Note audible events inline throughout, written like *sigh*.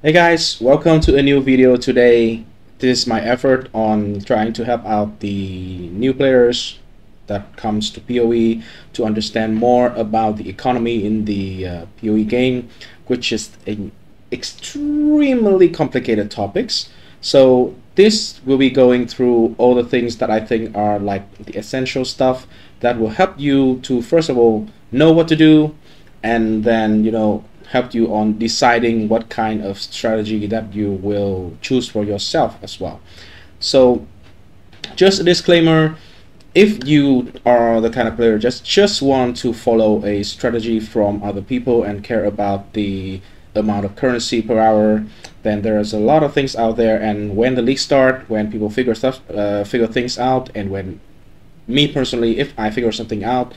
Hey guys, welcome to a new video today. This is my effort on trying to help out the new players that comes to PoE to understand more about the economy in the uh, PoE game, which is an extremely complicated topics. So this will be going through all the things that I think are like the essential stuff that will help you to first of all know what to do and then you know help you on deciding what kind of strategy that you will choose for yourself as well. So just a disclaimer, if you are the kind of player just just want to follow a strategy from other people and care about the amount of currency per hour then there's a lot of things out there and when the league start when people figure stuff uh, figure things out and when me personally if i figure something out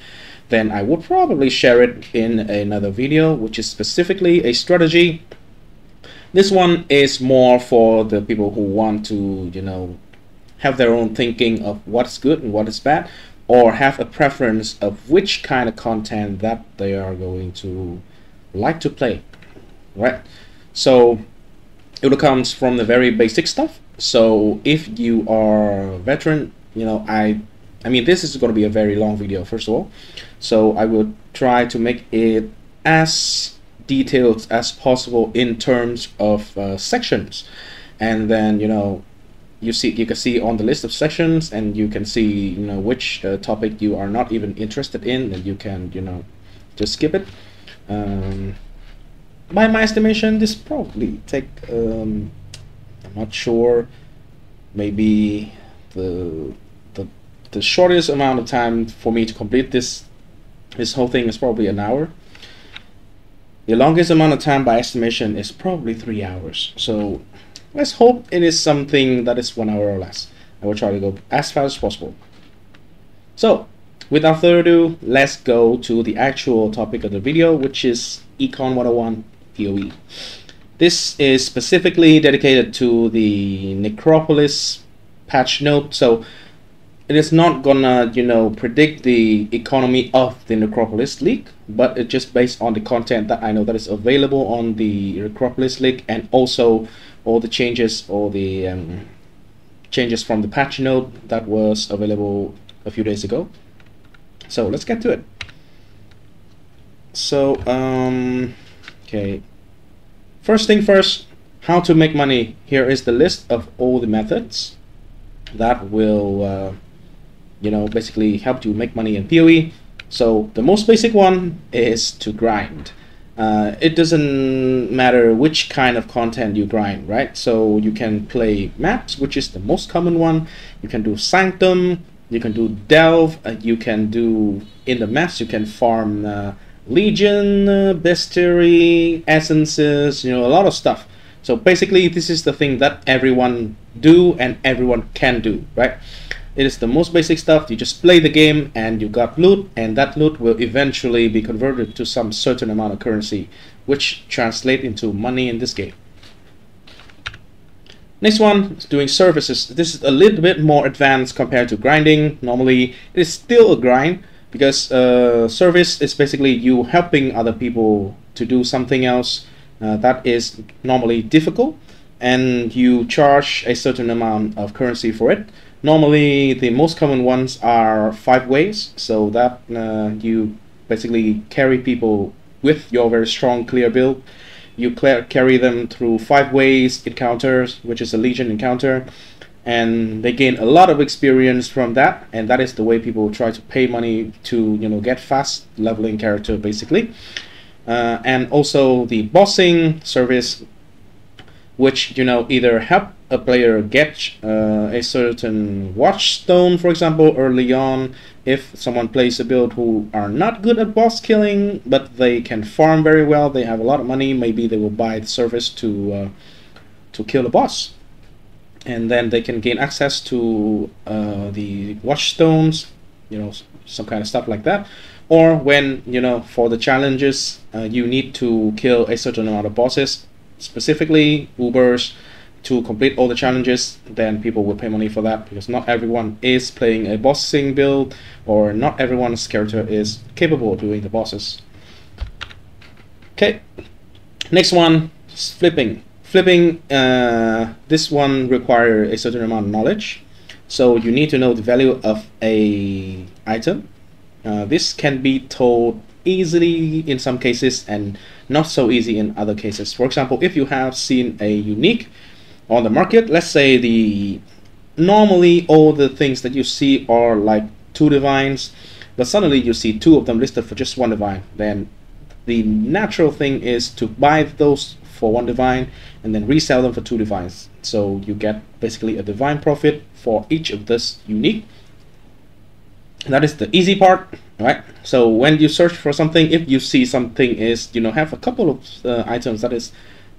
then I would probably share it in another video, which is specifically a strategy. This one is more for the people who want to, you know, have their own thinking of what's good and what is bad, or have a preference of which kind of content that they are going to like to play, right? So it comes from the very basic stuff. So if you are a veteran, you know, I I mean, this is going to be a very long video, first of all. So I will try to make it as detailed as possible in terms of uh, sections. And then, you know, you see you can see on the list of sections and you can see, you know, which uh, topic you are not even interested in and you can, you know, just skip it. Um, by my estimation, this probably take, um, I'm not sure, maybe the the shortest amount of time for me to complete this this whole thing is probably an hour. The longest amount of time by estimation is probably three hours. So let's hope it is something that is one hour or less. I will try to go as fast as possible. So without further ado, let's go to the actual topic of the video, which is Econ 101 PoE. This is specifically dedicated to the Necropolis patch note. So it is not gonna you know predict the economy of the necropolis league but it's just based on the content that i know that is available on the necropolis league and also all the changes or the um, changes from the patch note that was available a few days ago. So let's get to it. So um okay. First thing first how to make money. Here is the list of all the methods that will uh, you know, basically help you make money in PoE. So the most basic one is to grind. Uh, it doesn't matter which kind of content you grind, right? So you can play maps, which is the most common one. You can do Sanctum, you can do Delve, uh, you can do, in the maps, you can farm uh, Legion, uh, Bestiary, Essences, you know, a lot of stuff. So basically, this is the thing that everyone do and everyone can do, right? It is the most basic stuff. You just play the game and you got loot, and that loot will eventually be converted to some certain amount of currency, which translate into money in this game. Next one is doing services. This is a little bit more advanced compared to grinding. Normally, it is still a grind because uh, service is basically you helping other people to do something else uh, that is normally difficult, and you charge a certain amount of currency for it. Normally, the most common ones are five ways, so that uh, you basically carry people with your very strong clear build. You carry them through five ways encounters, which is a legion encounter, and they gain a lot of experience from that. And that is the way people try to pay money to you know get fast leveling character basically. Uh, and also the bossing service, which you know either help a player get uh, a certain watchstone, for example, early on, if someone plays a build who are not good at boss killing, but they can farm very well, they have a lot of money, maybe they will buy the service to uh, to kill a boss, and then they can gain access to uh, the watchstones, you know, some kind of stuff like that. Or when you know for the challenges, uh, you need to kill a certain amount of bosses, specifically Ubers to complete all the challenges, then people will pay money for that because not everyone is playing a bossing build or not everyone's character is capable of doing the bosses. Okay, next one, flipping. flipping uh, this one require a certain amount of knowledge so you need to know the value of a item uh, this can be told easily in some cases and not so easy in other cases for example if you have seen a unique on the market let's say the normally all the things that you see are like two divines but suddenly you see two of them listed for just one divine then the natural thing is to buy those for one divine and then resell them for two divines. So you get basically a divine profit for each of this unique. That is the easy part, right? So when you search for something, if you see something is, you know, have a couple of uh, items that is,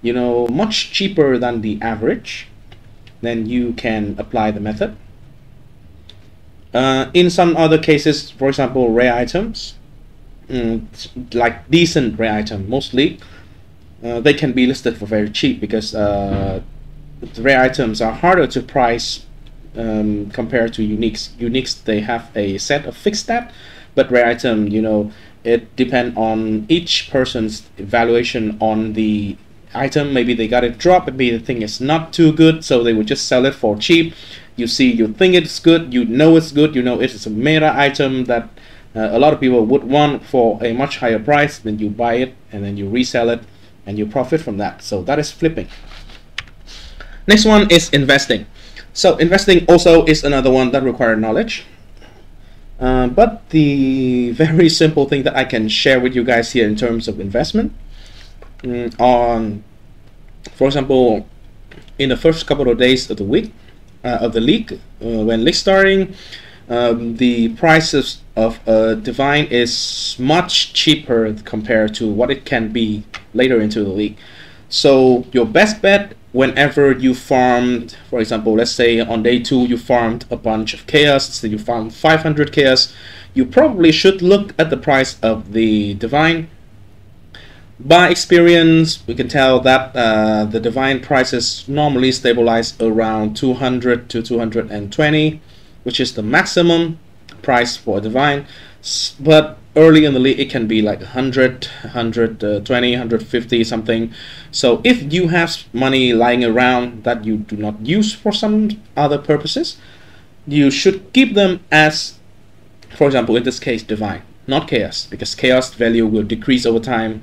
you know, much cheaper than the average, then you can apply the method. Uh, in some other cases, for example, rare items, mm, like decent rare item, mostly uh, they can be listed for very cheap because uh, rare items are harder to price um, compared to uniques. Uniques they have a set of fixed stat, but rare item you know it depend on each person's valuation on the item. Maybe they got it dropped. Maybe the thing is not too good, so they would just sell it for cheap. You see, you think it's good, you know it's good, you know it is a meta item that uh, a lot of people would want for a much higher price. Then you buy it and then you resell it and you profit from that. So that is flipping. Next one is investing. So investing also is another one that requires knowledge. Uh, but the *laughs* very simple thing that I can share with you guys here in terms of investment mm, on, for example, in the first couple of days of the week uh, of the league, uh, when league starting, um, the prices of a divine is much cheaper compared to what it can be later into the league. So your best bet whenever you farmed, for example, let's say on day two you farmed a bunch of chaos, so you farmed 500 chaos, you probably should look at the price of the divine. By experience, we can tell that uh, the divine prices normally stabilize around 200 to 220, which is the maximum price for a divine. But early in the league it can be like 100 120 uh, 150 something. So if you have money lying around that you do not use for some other purposes you should keep them as for example in this case divine not chaos because chaos value will decrease over time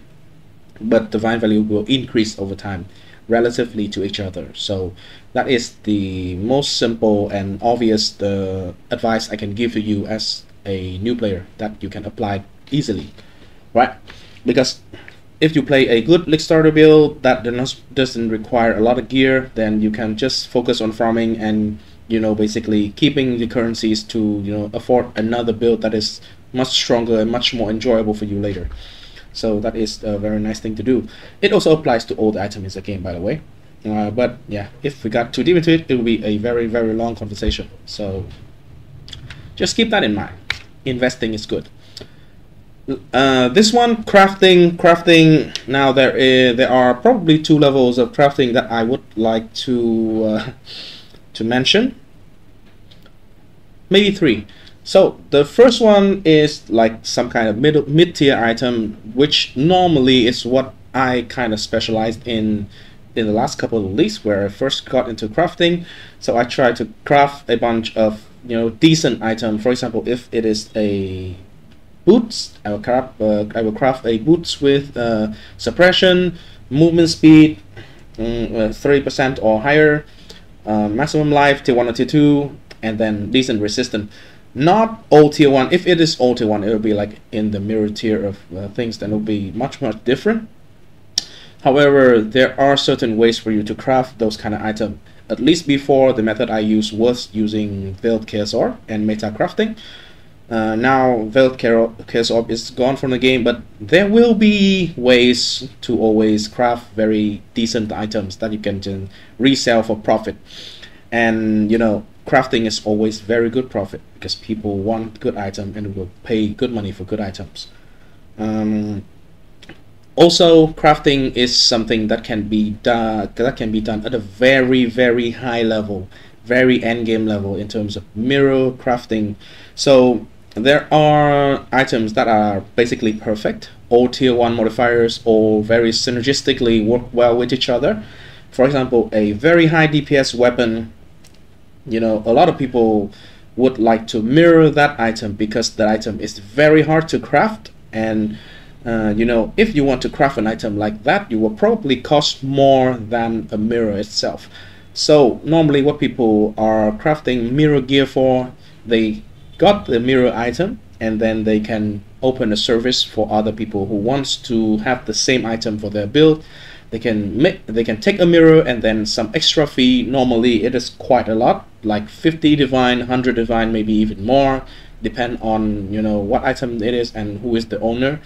but divine value will increase over time relatively to each other. So that is the most simple and obvious the advice I can give to you as a new player that you can apply easily, right? Because if you play a good league starter build that doesn't require a lot of gear, then you can just focus on farming and you know basically keeping the currencies to you know afford another build that is much stronger and much more enjoyable for you later. So that is a very nice thing to do. It also applies to all the items in the game, by the way. Uh, but yeah, if we got too deep into it, it will be a very very long conversation. So just keep that in mind investing is good. Uh, this one crafting crafting now there is there are probably two levels of crafting that I would like to uh, to mention. Maybe three. So the first one is like some kind of mid mid tier item which normally is what I kind of specialized in in the last couple of leagues where I first got into crafting. So I tried to craft a bunch of you know decent item. For example, if it is a boots, I will craft uh, I will craft a boots with uh, suppression, movement speed, mm, uh, thirty percent or higher, uh, maximum life tier one or tier two, and then decent resistance. Not all tier one. If it is all tier one, it will be like in the mirror tier of uh, things. Then it will be much much different. However, there are certain ways for you to craft those kind of item at least before the method I used was using Veiled Orb and meta crafting. Uh, now Veiled Orb is gone from the game, but there will be ways to always craft very decent items that you can resell for profit. And you know, crafting is always very good profit because people want good item and will pay good money for good items. Um, also, crafting is something that can be done that can be done at a very very high level, very end game level in terms of mirror crafting. So there are items that are basically perfect, all tier one modifiers, all very synergistically work well with each other. for example a very high DPS weapon you know a lot of people would like to mirror that item because that item is very hard to craft and uh, you know if you want to craft an item like that you will probably cost more than a mirror itself. So normally what people are crafting mirror gear for they got the mirror item and then they can open a service for other people who wants to have the same item for their build. They can make they can take a mirror and then some extra fee. Normally it is quite a lot like 50 divine 100 divine maybe even more depend on you know what item it is and who is the owner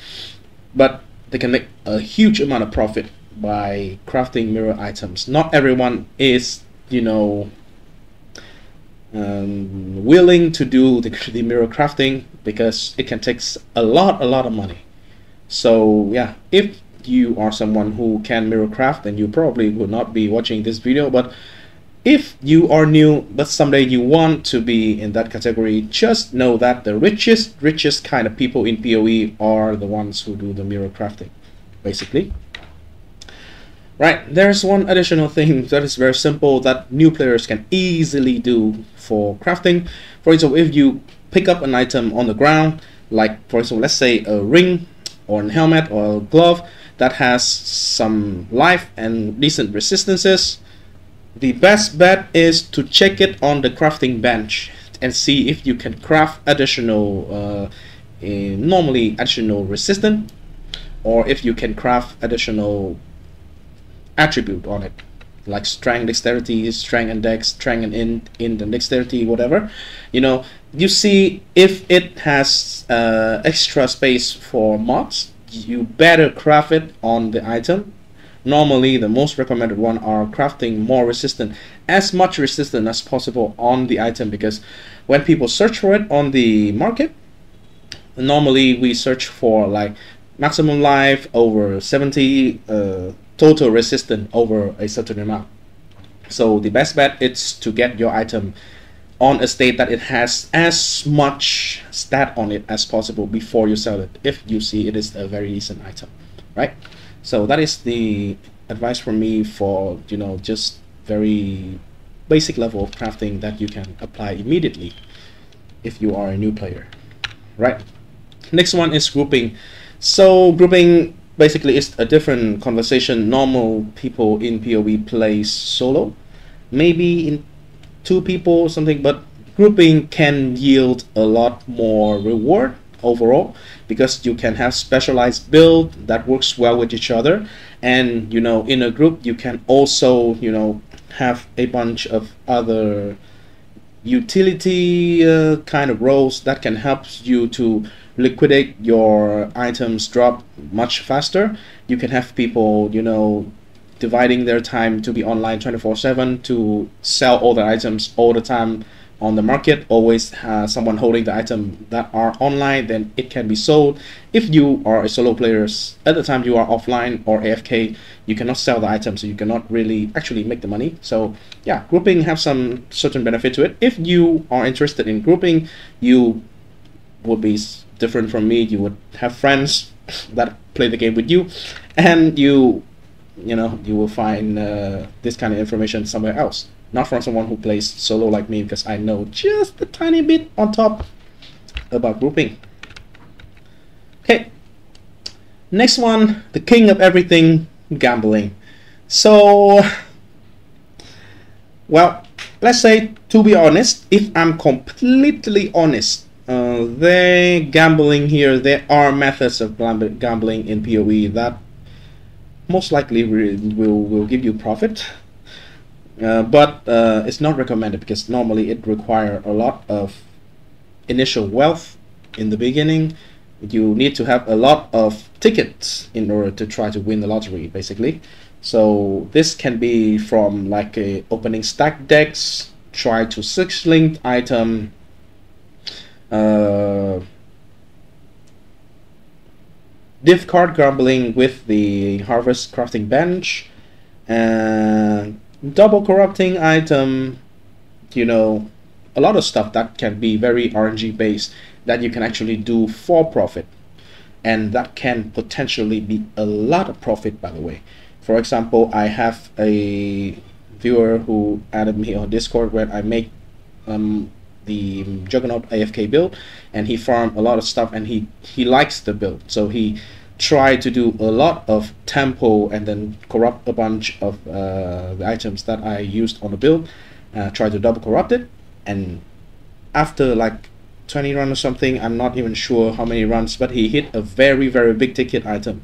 but they can make a huge amount of profit by crafting mirror items. Not everyone is you know um, willing to do the, the mirror crafting because it can take a lot a lot of money. So yeah if you are someone who can mirror craft then you probably would not be watching this video but if you are new but someday you want to be in that category just know that the richest richest kind of people in PoE are the ones who do the mirror crafting basically. Right there's one additional thing *laughs* that is very simple that new players can easily do for crafting. For example if you pick up an item on the ground like for example let's say a ring or a helmet or a glove that has some life and decent resistances the best bet is to check it on the crafting bench and see if you can craft additional uh, normally additional resistant or if you can craft additional attribute on it like strength dexterity strength and dex strength and in in the dexterity whatever. You know you see if it has uh, extra space for mods you better craft it on the item normally the most recommended one are crafting more resistant as much resistant as possible on the item because when people search for it on the market normally we search for like maximum life over 70 uh, total resistant over a certain amount. So the best bet is to get your item on a state that it has as much stat on it as possible before you sell it if you see it is a very decent item right so that is the advice from me for you know just very basic level of crafting that you can apply immediately if you are a new player right? Next one is grouping. So grouping basically is a different conversation. Normal people in PoE play solo maybe in two people or something but grouping can yield a lot more reward overall because you can have specialized build that works well with each other. And you know in a group you can also you know have a bunch of other utility uh, kind of roles that can help you to liquidate your items drop much faster. You can have people you know dividing their time to be online 24 7 to sell all the items all the time on the market always has someone holding the item that are online then it can be sold. If you are a solo player at the time you are offline or afk you cannot sell the item so you cannot really actually make the money. So yeah grouping have some certain benefit to it. If you are interested in grouping you would be different from me. You would have friends *laughs* that play the game with you and you you know you will find uh, this kind of information somewhere else not from someone who plays solo like me because I know just a tiny bit on top about grouping. Okay, next one, the king of everything, gambling. So, well, let's say to be honest, if I'm completely honest, uh, they gambling here, there are methods of gambling in PoE that most likely will, will give you profit uh, but uh, it's not recommended because normally it require a lot of initial wealth in the beginning. You need to have a lot of tickets in order to try to win the lottery, basically. So this can be from like a opening stack decks, try to six linked item, uh, div card grumbling with the harvest crafting bench, and double corrupting item, you know, a lot of stuff that can be very RNG based that you can actually do for profit. And that can potentially be a lot of profit, by the way. For example, I have a viewer who added me on Discord where I make um, the Juggernaut AFK build, and he farmed a lot of stuff, and he he likes the build, so he tried to do a lot of temple and then corrupt a bunch of uh, the items that I used on the build, uh, try to double corrupt it, and after like 20 runs or something, I'm not even sure how many runs, but he hit a very very big ticket item,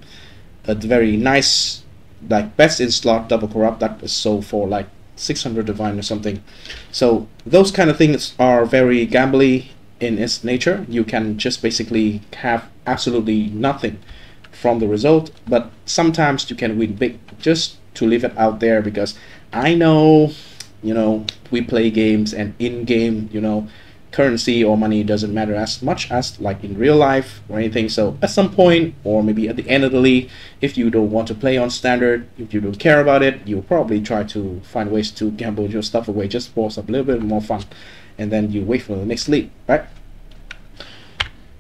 a very nice like best in slot double corrupt that is sold for like 600 divine or something. So those kind of things are very gambly in its nature. You can just basically have absolutely nothing from the result, but sometimes you can win big just to leave it out there because I know, you know, we play games and in game, you know, currency or money doesn't matter as much as like in real life or anything. So at some point, or maybe at the end of the league, if you don't want to play on standard, if you don't care about it, you'll probably try to find ways to gamble your stuff away just for some little bit more fun. And then you wait for the next league, right?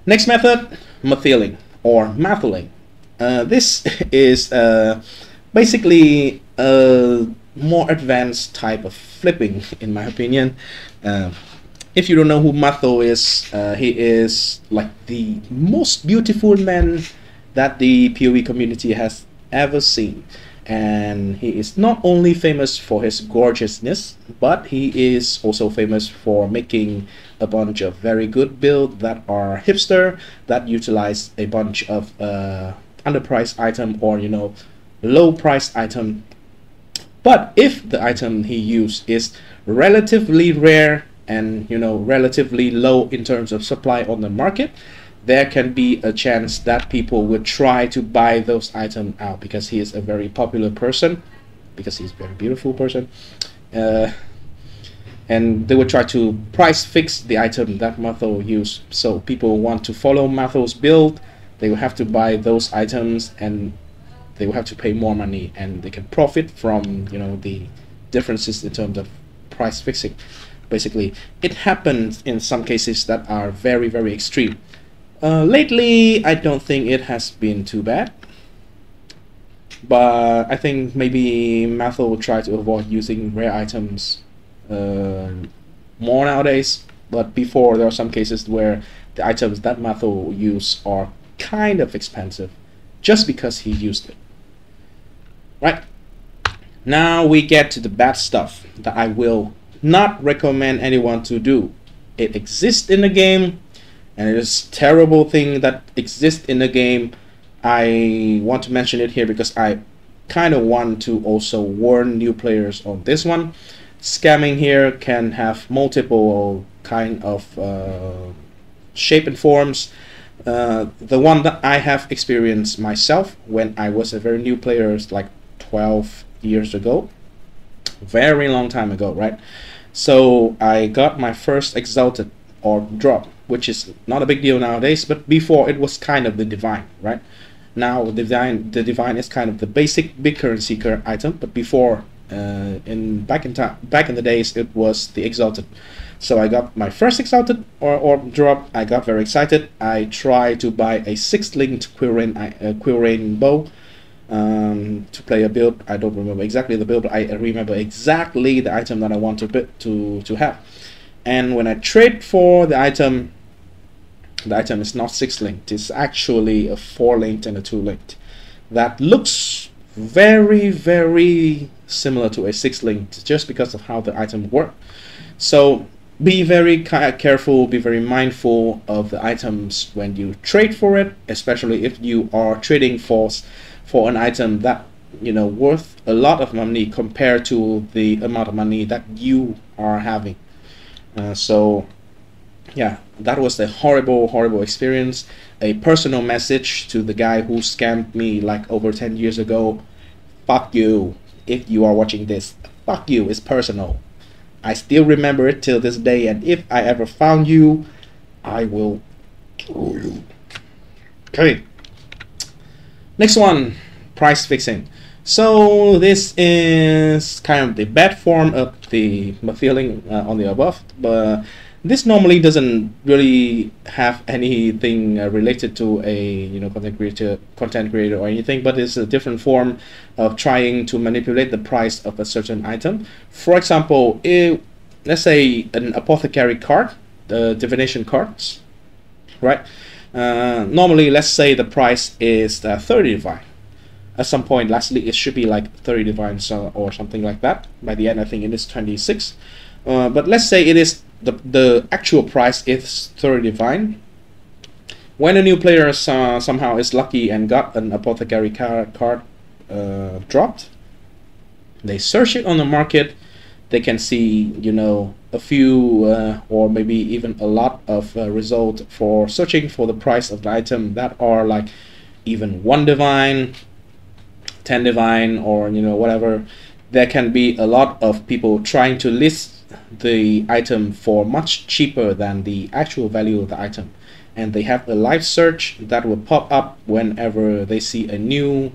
Next method, mathing or mathling. Uh, this is uh, basically a more advanced type of flipping, *laughs* in my opinion. Uh, if you don't know who Matho is, uh, he is like the most beautiful man that the PoE community has ever seen. And he is not only famous for his gorgeousness, but he is also famous for making a bunch of very good builds that are hipster, that utilize a bunch of uh, underpriced item or, you know, low priced item. But if the item he used is relatively rare and you know relatively low in terms of supply on the market there can be a chance that people would try to buy those items out because he is a very popular person because he's a very beautiful person uh, and they would try to price fix the item that Matho used so people want to follow Matho's build they will have to buy those items and they will have to pay more money and they can profit from you know the differences in terms of price fixing. Basically it happens in some cases that are very very extreme. Uh, lately I don't think it has been too bad. But I think maybe Matho will try to avoid using rare items uh, more nowadays. But before there are some cases where the items that Matho use are kind of expensive just because he used it right now we get to the bad stuff that I will not recommend anyone to do. It exists in the game, and it is terrible thing that exists in the game. I want to mention it here because I kind of want to also warn new players on this one. Scamming here can have multiple kind of uh, shape and forms. Uh, the one that I have experienced myself when I was a very new player, like 12 years ago, very long time ago, right? So I got my first exalted or drop, which is not a big deal nowadays, but before it was kind of the divine, right? Now the divine, the divine is kind of the basic big currency item, but before, uh, in back in time, back in the days, it was the exalted. So I got my first exalted or, drop. I got very excited. I tried to buy a six-linked Quill Rain, uh, bow um, to play a build. I don't remember exactly the build, but I remember exactly the item that I want to to to have. And when I trade for the item, the item is not six linked. It's actually a four linked and a two linked. That looks very very similar to a six linked just because of how the item works. So be very careful, be very mindful of the items when you trade for it, especially if you are trading for for an item that you know worth a lot of money compared to the amount of money that you are having. Uh, so yeah that was a horrible horrible experience. A personal message to the guy who scammed me like over 10 years ago. Fuck you. If you are watching this fuck you. It's personal i still remember it till this day and if i ever found you i will kill you okay Next one, price fixing. So this is kind of the bad form of the feeling uh, on the above, but this normally doesn't really have anything uh, related to a you know content creator content creator or anything but it's a different form of trying to manipulate the price of a certain item. For example if let's say an apothecary card the divination cards right? Uh, normally let's say the price is uh, 30 divine. At some point lastly it should be like 30 divine so, or something like that. By the end i think it is 26 uh, but let's say it is the, the actual price is 30 divine. When a new player uh, somehow is lucky and got an apothecary card, card uh, dropped, they search it on the market, they can see, you know, a few uh, or maybe even a lot of uh, result for searching for the price of the item that are like even 1 divine, 10 divine or, you know, whatever. There can be a lot of people trying to list the item for much cheaper than the actual value of the item. And they have a live search that will pop up whenever they see a new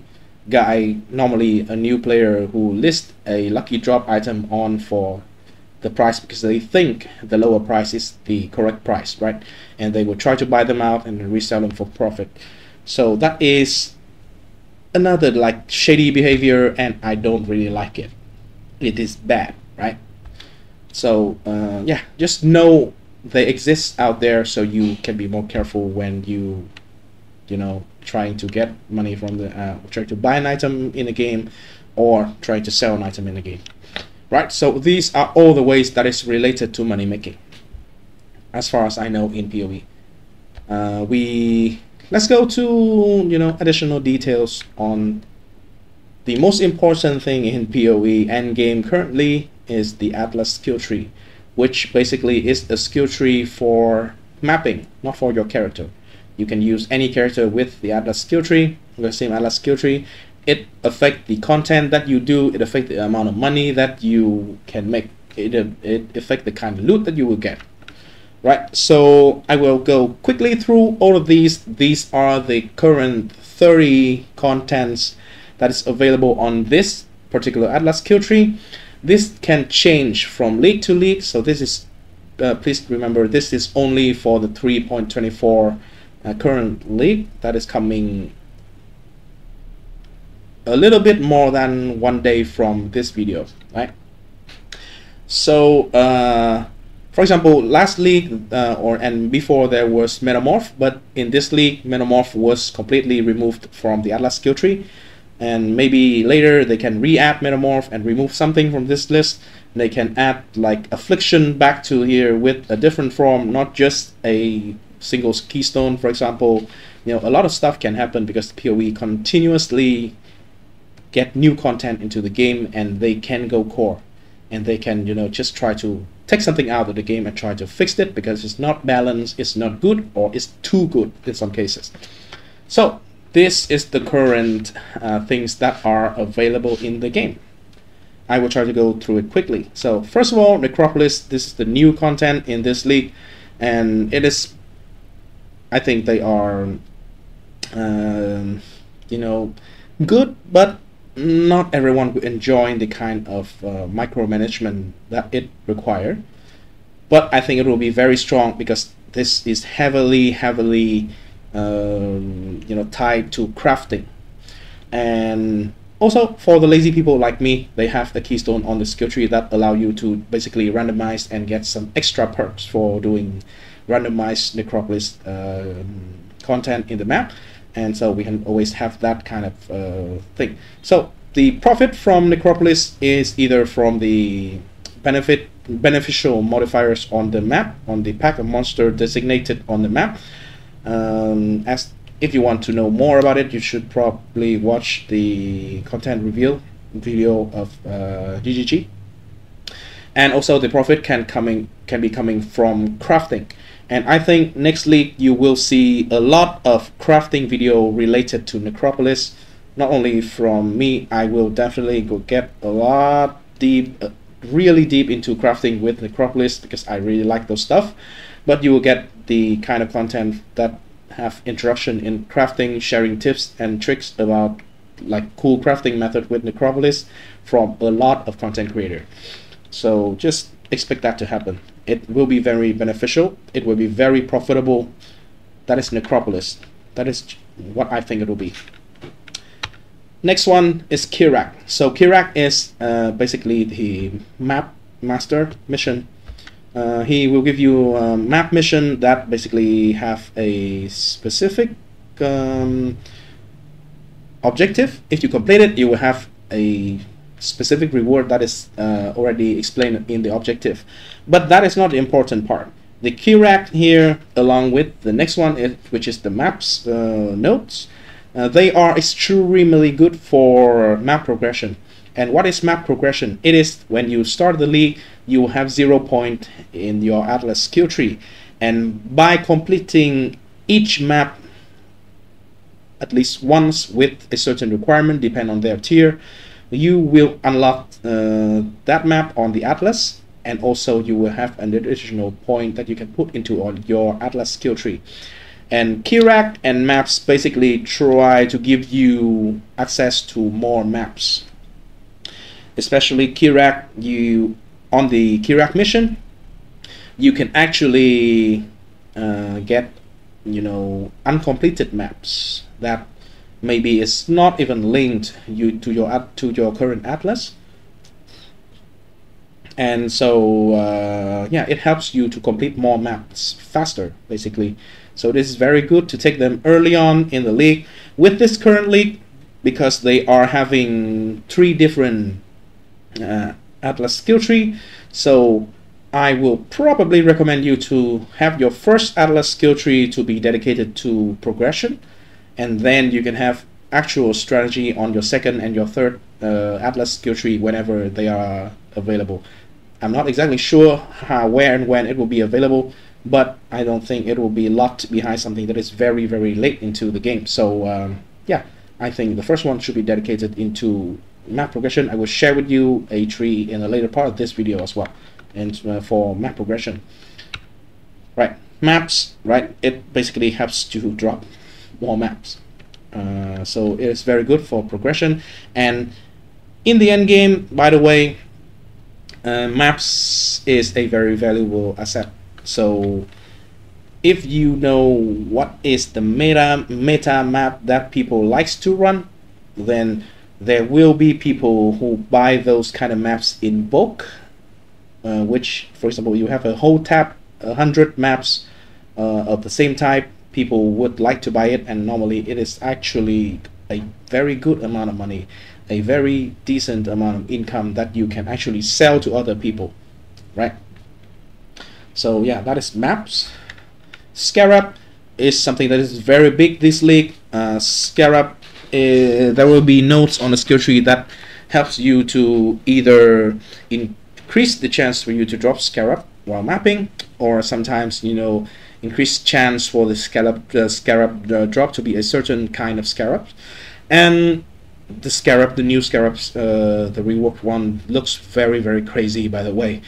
guy normally a new player who lists a lucky drop item on for the price because they think the lower price is the correct price right? And they will try to buy them out and resell them for profit. So that is another like shady behavior and I don't really like it. It is bad right so uh, yeah, just know they exist out there, so you can be more careful when you, you know, trying to get money from the, uh, trying to buy an item in a game, or trying to sell an item in a game. Right. So these are all the ways that is related to money making. As far as I know in PoE, uh, we let's go to you know additional details on the most important thing in PoE endgame currently is the Atlas skill tree, which basically is a skill tree for mapping, not for your character. You can use any character with the Atlas skill tree, the same Atlas skill tree. It affects the content that you do, it affects the amount of money that you can make, it, it affects the kind of loot that you will get. Right, so I will go quickly through all of these. These are the current 30 contents that is available on this particular Atlas skill tree. This can change from league to league. So this is, uh, please remember, this is only for the 3.24 uh, current league that is coming a little bit more than one day from this video, right? So, uh, for example, last league uh, or and before there was Metamorph, but in this league, Metamorph was completely removed from the Atlas skill tree and maybe later they can re-add metamorph and remove something from this list. They can add like affliction back to here with a different form not just a single keystone for example. You know a lot of stuff can happen because the poe continuously get new content into the game and they can go core. And they can you know just try to take something out of the game and try to fix it because it's not balanced it's not good or it's too good in some cases. So this is the current uh, things that are available in the game. I will try to go through it quickly. So first of all, Necropolis, this is the new content in this league, and it is, I think they are, um, you know, good, but not everyone will enjoy the kind of uh, micromanagement that it require. But I think it will be very strong because this is heavily, heavily um, you know tied to crafting. And also for the lazy people like me they have the keystone on the skill tree that allow you to basically randomize and get some extra perks for doing randomized necropolis uh, content in the map. And so we can always have that kind of uh, thing. So the profit from necropolis is either from the benefit beneficial modifiers on the map on the pack of monster designated on the map um, as if you want to know more about it, you should probably watch the content reveal video of uh, GGG. And also, the profit can coming can be coming from crafting. And I think next week you will see a lot of crafting video related to Necropolis. Not only from me, I will definitely go get a lot deep, uh, really deep into crafting with Necropolis because I really like those stuff but you will get the kind of content that have introduction in crafting, sharing tips and tricks about like cool crafting method with Necropolis from a lot of content creator. So just expect that to happen. It will be very beneficial. It will be very profitable. That is Necropolis. That is what I think it will be. Next one is Kirac. So Kirac is uh, basically the map master mission. Uh, he will give you a map mission that basically have a specific um, objective. If you complete it, you will have a specific reward that is uh, already explained in the objective. But that is not the important part. The Kirac here, along with the next one, which is the maps uh, uh, they are extremely good for map progression. And what is map progression? It is when you start the league, you have zero point in your Atlas skill tree. And by completing each map at least once with a certain requirement, depend on their tier, you will unlock uh, that map on the Atlas and also you will have an additional point that you can put into on your Atlas skill tree. And Kirac and maps basically try to give you access to more maps. Especially Kirac, you on the Kirac mission, you can actually uh, get you know uncompleted maps that maybe is not even linked you to your to your current atlas. And so uh, yeah it helps you to complete more maps faster basically. So this is very good to take them early on in the league. With this current league because they are having three different uh, atlas skill tree so I will probably recommend you to have your first atlas skill tree to be dedicated to progression and then you can have actual strategy on your second and your third uh, Atlas skill tree whenever they are available. I'm not exactly sure how, where and when it will be available, but I don't think it will be locked behind something that is very, very late into the game. So um, yeah, I think the first one should be dedicated into map progression. I will share with you a tree in a later part of this video as well, and uh, for map progression. Right, maps, right, it basically helps to drop more maps. Uh, so it is very good for progression. And in the end game, by the way, uh, maps is a very valuable asset. So if you know what is the meta meta map that people likes to run, then there will be people who buy those kind of maps in bulk. Uh, which, for example, you have a whole tab, a hundred maps uh, of the same type. People would like to buy it and normally it is actually a very good amount of money a very decent amount of income that you can actually sell to other people right? So yeah that is maps. Scarab is something that is very big this league. Uh, scarab uh, there will be notes on the skill tree that helps you to either increase the chance for you to drop scarab while mapping or sometimes you know increased chance for the scallop uh, scarab uh, drop to be a certain kind of scarab. And the scarab the new scarabs uh, the reworked one looks very very crazy by the way.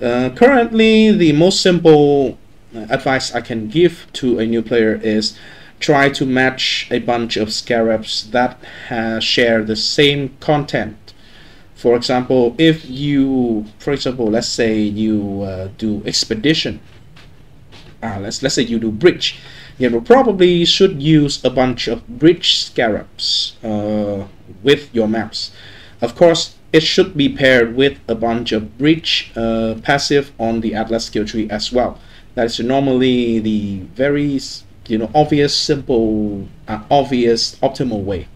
Uh, currently the most simple advice I can give to a new player is try to match a bunch of scarabs that share the same content for example, if you, for example, let's say you uh, do expedition, uh, let's let's say you do bridge, you probably should use a bunch of bridge scarabs uh, with your maps. Of course, it should be paired with a bunch of bridge uh, passive on the Atlas skill tree as well. That is normally the very you know obvious, simple, uh, obvious, optimal way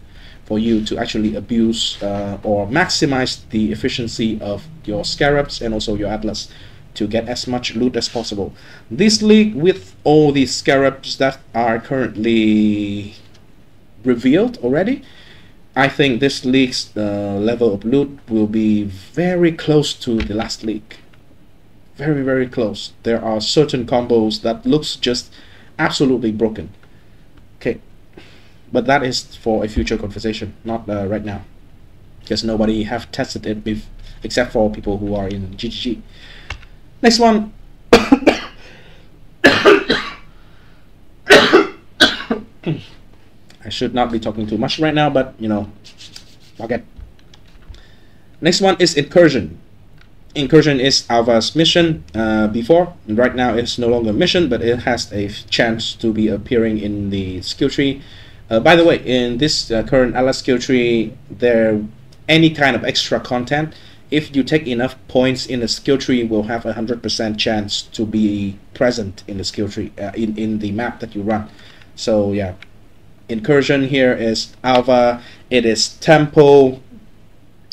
for you to actually abuse uh, or maximize the efficiency of your scarabs and also your atlas to get as much loot as possible. This league with all these scarabs that are currently revealed already, I think this league's uh, level of loot will be very close to the last league. Very, very close. There are certain combos that looks just absolutely broken. Okay, but that is for a future conversation, not uh, right now, because nobody have tested it with, except for people who are in GGG. Next one. *coughs* I should not be talking too much right now, but you know, okay. Next one is incursion. Incursion is Alva's mission uh, before. Right now it's no longer mission, but it has a chance to be appearing in the skill tree. Uh, by the way, in this uh, current Atlas skill tree, there any kind of extra content, if you take enough points in the skill tree, will have a hundred percent chance to be present in the skill tree uh, in in the map that you run. So yeah, incursion here is Alva. It is temple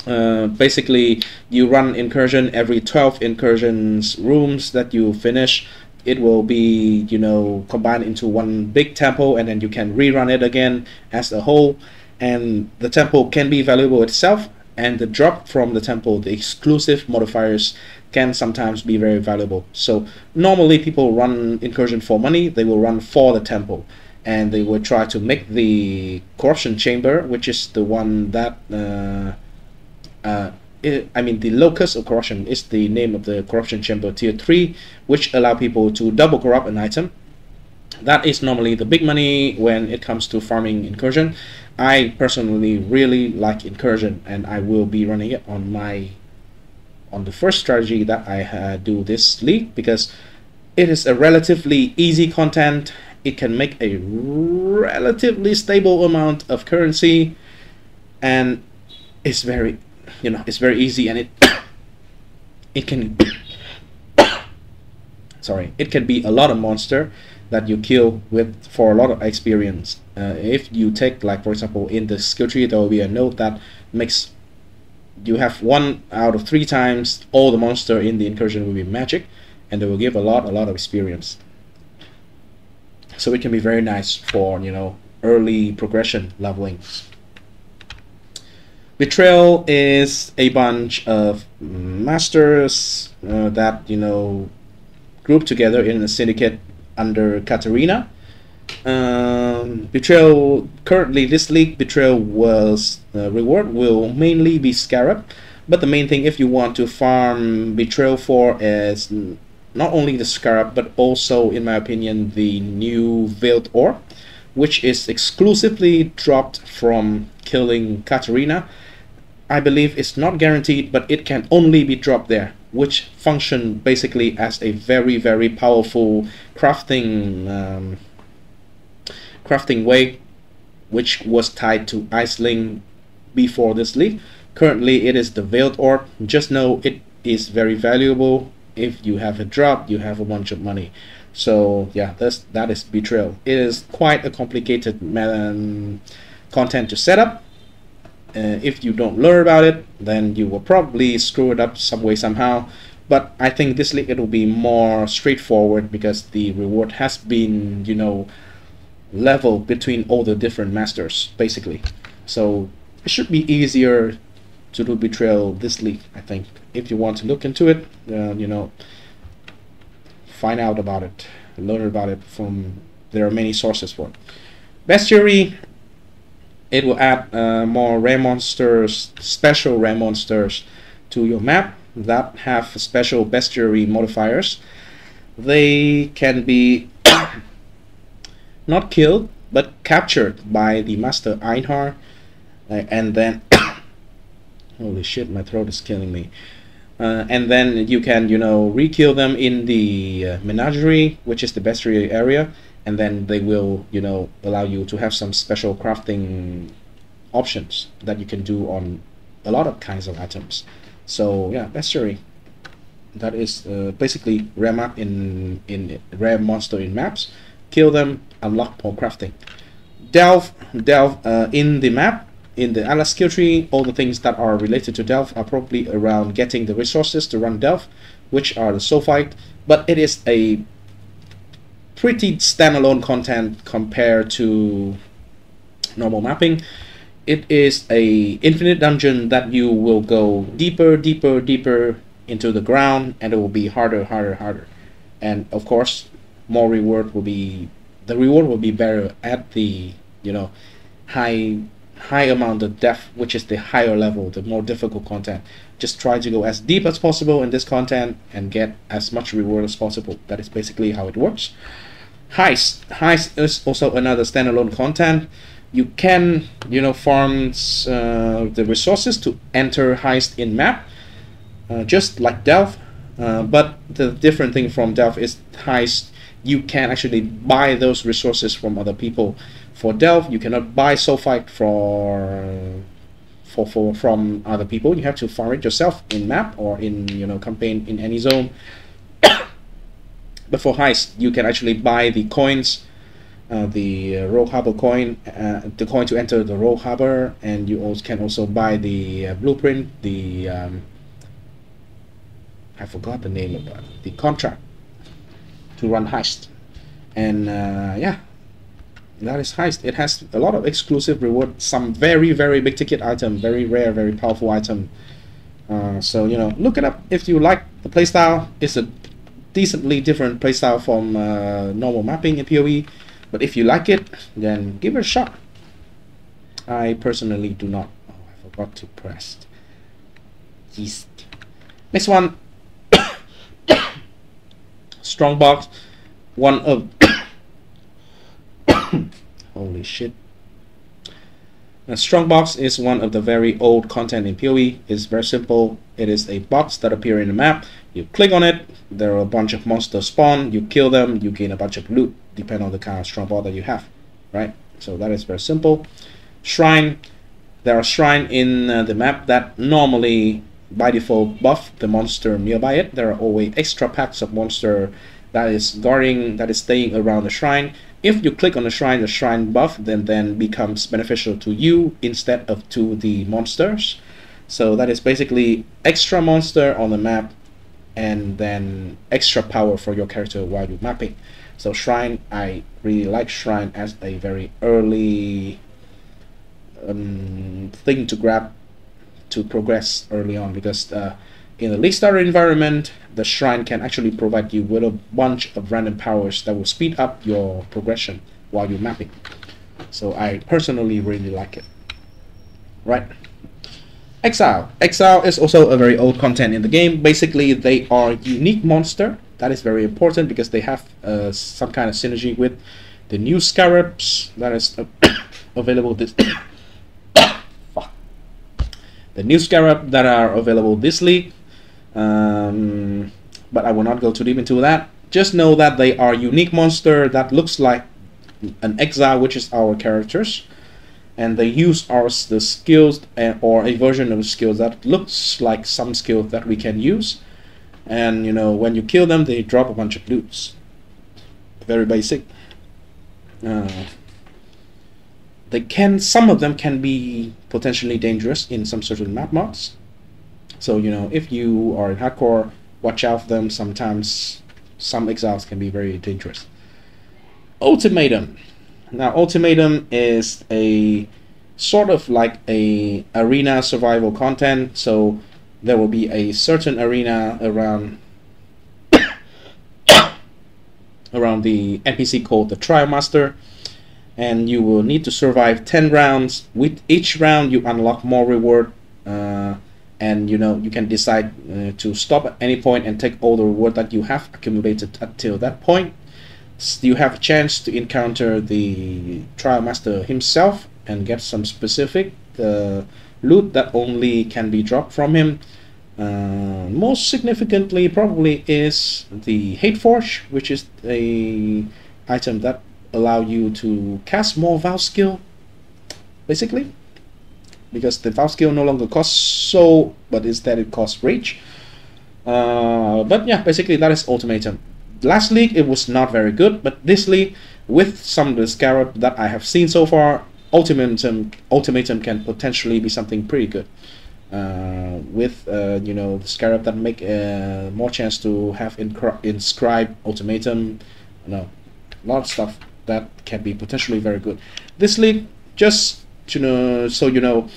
uh, basically you run incursion. Every 12 incursions rooms that you finish it will be you know combined into one big temple and then you can rerun it again as a whole. And the temple can be valuable itself and the drop from the temple the exclusive modifiers can sometimes be very valuable. So normally people run incursion for money. They will run for the temple and they will try to make the corruption chamber which is the one that uh, uh, I mean the locus of corruption is the name of the corruption chamber tier 3 which allow people to double corrupt an item. That is normally the big money when it comes to farming incursion. I personally really like incursion and I will be running it on my on the first strategy that I uh, do this league because it is a relatively easy content. It can make a relatively stable amount of currency and it's very you know it's very easy and it *coughs* it can *coughs* sorry it can be a lot of monster that you kill with for a lot of experience. Uh, if you take like for example in the skill tree there will be a note that makes you have one out of three times all the monster in the incursion will be magic and they will give a lot a lot of experience. So it can be very nice for you know early progression leveling Betrayal is a bunch of masters uh, that you know group together in a syndicate under Catarina. Um, Betrayal currently this league Betrayal was uh, reward will mainly be Scarab, but the main thing if you want to farm Betrayal for is not only the Scarab but also in my opinion the new Veiled Orb, which is exclusively dropped from killing Catarina I believe it's not guaranteed, but it can only be dropped there, which function basically as a very, very powerful crafting um, crafting way, which was tied to Aisling before this league. Currently, it is the Veiled Orb. Just know it is very valuable. If you have it dropped, you have a bunch of money. So yeah, that's that is Betrayal. It is quite a complicated um, content to set up uh, if you don't learn about it, then you will probably screw it up some way somehow. But I think this league it will be more straightforward because the reward has been, you know, level between all the different masters, basically. So it should be easier to do betrayal this league, I think. If you want to look into it, uh, you know, find out about it, learn about it from there are many sources for it. Bestiary it will add uh, more rare monsters, special rare monsters to your map that have special bestiary modifiers. They can be *coughs* not killed but captured by the master Einhar uh, and then *coughs* holy shit my throat is killing me. Uh, and then you can you know re-kill them in the uh, menagerie which is the bestiary area and then they will you know allow you to have some special crafting options that you can do on a lot of kinds of items. So yeah that's bestiary that is uh, basically rare map in in rare monster in maps. Kill them unlock more crafting. Delve delve uh, in the map in the Atlas skill tree. All the things that are related to delve are probably around getting the resources to run delve which are the sulfite. But it is a pretty standalone content compared to normal mapping. It is a infinite dungeon that you will go deeper, deeper, deeper into the ground, and it will be harder, harder, harder. And of course, more reward will be the reward will be better at the you know high high amount of depth, which is the higher level, the more difficult content. Just try to go as deep as possible in this content and get as much reward as possible. That is basically how it works. Heist. Heist is also another standalone content. You can, you know, farm uh, the resources to enter Heist in map. uh, just like Delve. Uh, but the different thing from Delve is Heist. You can actually buy those resources from other people. For Delve, you cannot buy Sulfite for for, for from other people. You have to farm it yourself in map or in you know campaign in any zone. But for Heist, you can actually buy the coins uh, the uh, Rogue Harbor coin, uh, the coin to enter the Rogue Harbor, and you also can also buy the uh, blueprint, the um, I forgot the name of it, the contract to run heist, and uh, yeah, that is heist. It has a lot of exclusive reward, some very very big ticket item, very rare, very powerful item. Uh, so you know, look it up if you like the playstyle. It's a decently different playstyle from uh, normal mapping in PoE but if you like it, then give it a shot. I personally do not. Oh, I forgot to press. Yeast. Next one. *coughs* Strongbox. One of. *coughs* Holy shit. A strongbox is one of the very old content in PoE. It's very simple. It is a box that appear in the map. You click on it, there are a bunch of monsters spawn, you kill them, you gain a bunch of loot, depending on the kind of strongbox that you have, right? So that is very simple. Shrine, there are shrine in uh, the map that normally by default buff the monster nearby it. There are always extra packs of monster that is guarding, that is staying around the shrine. If you click on the shrine, the shrine buff then then becomes beneficial to you instead of to the monsters. So that is basically extra monster on the map and then extra power for your character while you're mapping. So Shrine, I really like Shrine as a very early um, thing to grab to progress early on because uh, in the League Starter environment, the Shrine can actually provide you with a bunch of random powers that will speed up your progression while you're mapping. So I personally really like it. Right. Exile. Exile is also a very old content in the game. Basically, they are unique monster. That is very important because they have uh, some kind of synergy with the new scarabs that is *coughs* available this. *coughs* the new scarab that are available this league. Um, but I will not go too deep into that. Just know that they are unique monster that looks like an exile, which is our characters and they use our the skills and, or a version of skills that looks like some skills that we can use. And you know when you kill them they drop a bunch of loots very basic. Uh, they can some of them can be potentially dangerous in some certain map mods. So you know if you are in hardcore watch out for them. Sometimes some exiles can be very dangerous. Ultimatum now, Ultimatum is a sort of like a arena survival content. So there will be a certain arena around *coughs* around the NPC called the Trial Master, and you will need to survive 10 rounds. With each round, you unlock more reward. Uh, and you know you can decide uh, to stop at any point and take all the reward that you have accumulated until that point you have a chance to encounter the trial master himself and get some specific uh, loot that only can be dropped from him. Uh, most significantly, probably is the Hateforge, which is a item that allow you to cast more Vaal skill, basically, because the Vaal skill no longer costs so, but instead it costs rage. Uh, but yeah, basically that is ultimatum last league it was not very good, but this league, with some of the scarab that I have seen so far, ultimatum ultimatum can potentially be something pretty good. Uh, with uh, you know the scarab that make uh, more chance to have inscribe ultimatum, you know, a lot of stuff that can be potentially very good. This league, just you know, so you know,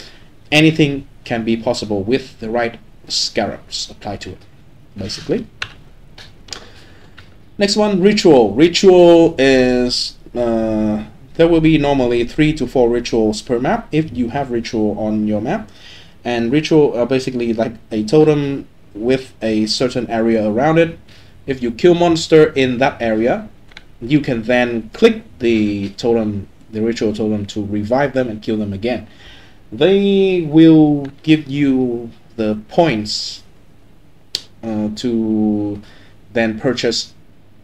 anything can be possible with the right scarabs applied to it, basically. Next one, ritual. Ritual is uh, there will be normally three to four rituals per map if you have ritual on your map. And ritual are basically like a totem with a certain area around it. If you kill monster in that area, you can then click the totem, the ritual totem to revive them and kill them again. They will give you the points uh, to then purchase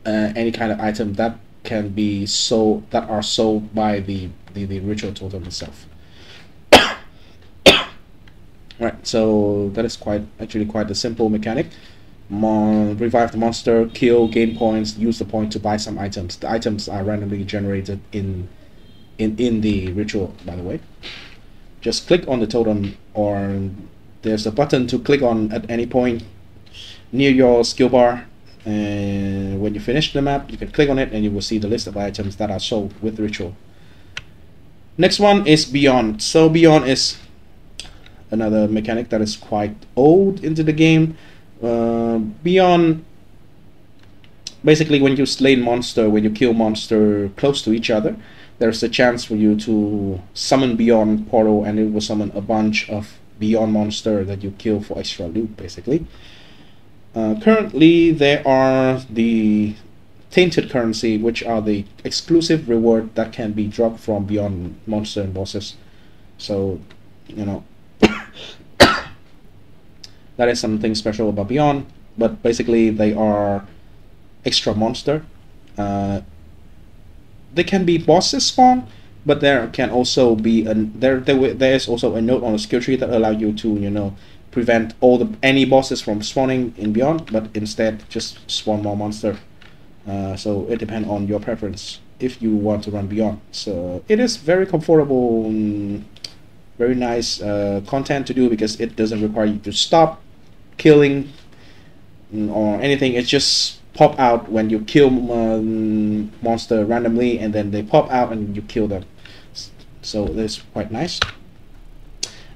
uh, any kind of item that can be sold that are sold by the the, the ritual totem itself. *coughs* right, so that is quite actually quite a simple mechanic. Mon revive the monster, kill, gain points, use the point to buy some items. The items are randomly generated in in in the ritual, by the way. Just click on the totem or there's a button to click on at any point near your skill bar and when you finish the map you can click on it and you will see the list of items that are sold with ritual. Next one is beyond. So beyond is another mechanic that is quite old into the game. Uh, beyond basically when you slay monster when you kill monster close to each other there's a chance for you to summon beyond portal and it will summon a bunch of beyond monster that you kill for extra loot basically uh, currently, there are the tainted currency, which are the exclusive reward that can be dropped from beyond monster and bosses. So, you know, *coughs* that is something special about Beyond. But basically, they are extra monster. Uh, they can be bosses spawn, but there can also be a there there there is also a note on the skill tree that allow you to you know prevent all the any bosses from spawning in Beyond, but instead just spawn more monster. Uh, so it depends on your preference if you want to run Beyond. So it is very comfortable, very nice uh, content to do because it doesn't require you to stop killing or anything. It just pop out when you kill um, monster randomly, and then they pop out and you kill them. So that's quite nice.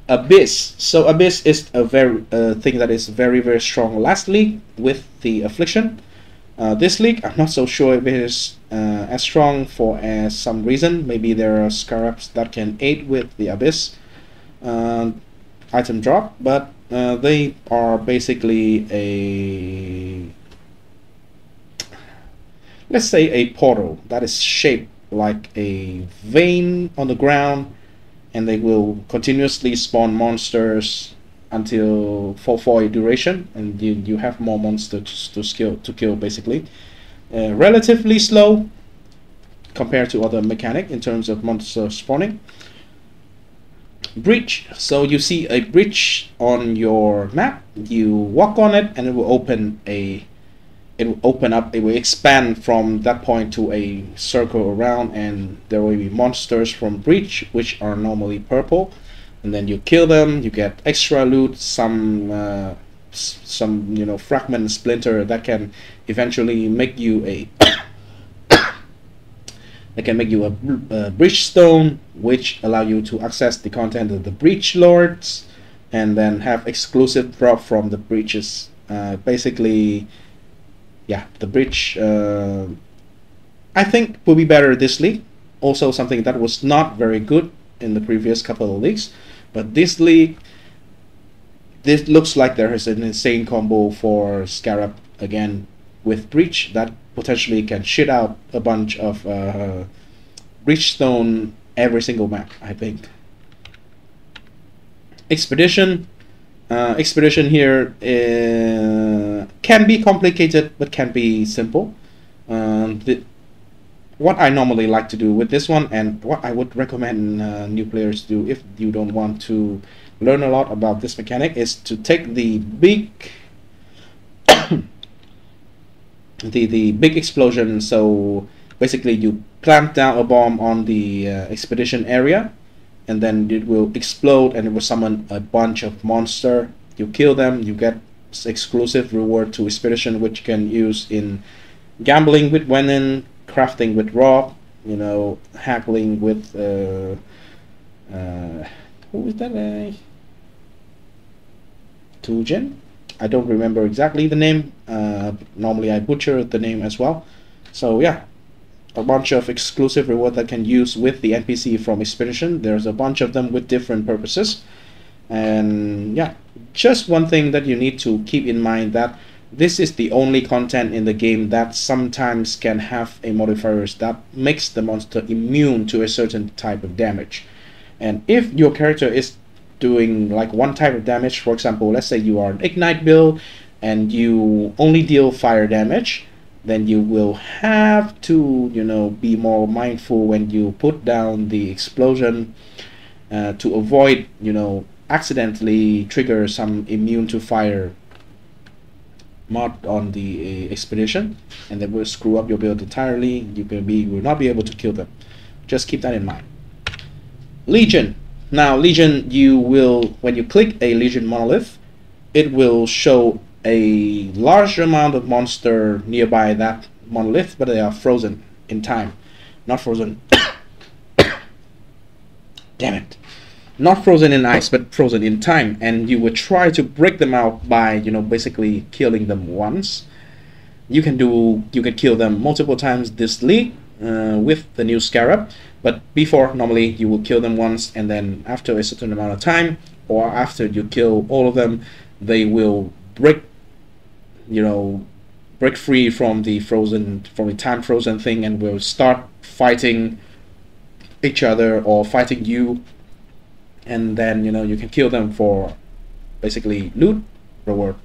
Abyss. So Abyss is a very uh, thing that is very very strong. last Lastly, with the Affliction, uh, this league I'm not so sure if it is uh, as strong for uh, some reason. Maybe there are scarabs that can aid with the Abyss uh, item drop, but uh, they are basically a let's say a portal that is shaped like a vein on the ground and they will continuously spawn monsters until for for a duration and you, you have more monsters to skill to kill basically. Uh, relatively slow compared to other mechanic in terms of monster spawning. Breach. So you see a breach on your map. You walk on it and it will open a it will open up it will expand from that point to a circle around and there will be monsters from breach which are normally purple and then you kill them you get extra loot some uh, some you know fragment splinter that can eventually make you a *coughs* that can make you a, a breach stone which allow you to access the content of the breach lords and then have exclusive drop from the breaches. Uh, basically yeah, the Breach, uh, I think, will be better this league. Also, something that was not very good in the previous couple of leagues, but this league, this looks like there is an insane combo for Scarab again with Breach that potentially can shit out a bunch of uh, Breach Stone every single map, I think. Expedition, uh, expedition here uh, can be complicated but can be simple. Um, the, what I normally like to do with this one and what I would recommend uh, new players do if you don't want to learn a lot about this mechanic is to take the big *coughs* the the big explosion so basically you plant down a bomb on the uh, expedition area and then it will explode and it will summon a bunch of monster you kill them you get exclusive reward to expedition which you can use in gambling with Gwennen, crafting with Rog, you know, haggling with uh, uh, that guy? Tujen? I don't remember exactly the name. Uh, normally I butcher the name as well. So yeah, a bunch of exclusive reward that can use with the NPC from Expedition. There's a bunch of them with different purposes. And yeah, just one thing that you need to keep in mind that this is the only content in the game that sometimes can have a modifiers that makes the monster immune to a certain type of damage. And if your character is doing like one type of damage, for example, let's say you are an ignite build and you only deal fire damage, then you will have to, you know, be more mindful when you put down the explosion uh, to avoid, you know, accidentally trigger some immune to fire mod on the uh, expedition and that will screw up your build entirely. You can be will not be able to kill them. Just keep that in mind. Legion. Now legion you will when you click a legion monolith it will show a large amount of monster nearby that monolith but they are frozen in time. Not frozen. *coughs* Damn it. Not frozen in ice but frozen in time. And you would try to break them out by you know basically killing them once. You can do you can kill them multiple times this league uh, with the new scarab. But before normally you will kill them once and then after a certain amount of time or after you kill all of them they will break you know break free from the frozen from the time frozen thing and we'll start fighting each other or fighting you. And then you know you can kill them for basically loot reward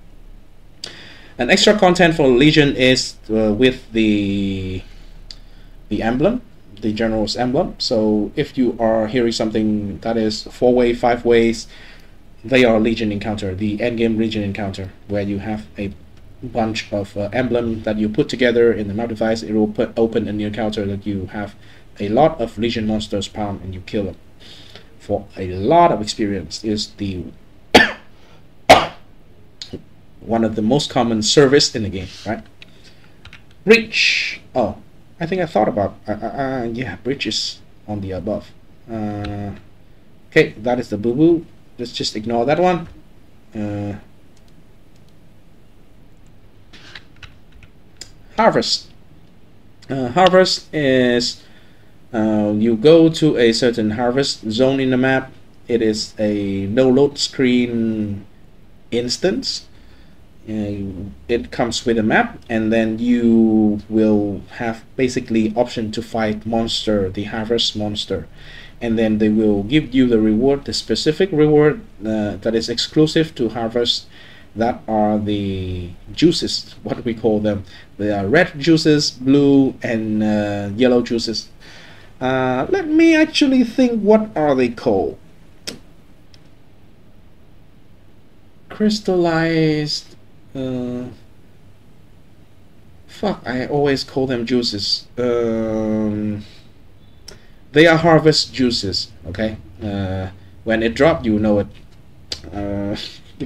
and extra content for legion is uh, with the the emblem the general's emblem. So if you are hearing something that is four way five ways they are legion encounter the endgame legion encounter where you have a bunch of uh, emblem that you put together in the map device it will put open a new counter that you have a lot of legion monsters spawn and you kill them for a lot of experience is the *coughs* one of the most common service in the game, right? Breach. Oh, I think I thought about. Uh, uh, uh, yeah, breach is on the above. Uh, okay, that is the boo boo. Let's just ignore that one. Uh, harvest. Uh, harvest is uh, you go to a certain harvest zone in the map. It is a no load screen instance. Uh, it comes with a map, and then you will have basically option to fight monster, the harvest monster, and then they will give you the reward, the specific reward uh, that is exclusive to harvest. That are the juices, what we call them. They are red juices, blue, and uh, yellow juices uh, let me actually think what are they called? Crystallized... Uh, fuck, I always call them juices. Um, they are harvest juices, okay? Uh, when it dropped, you know it.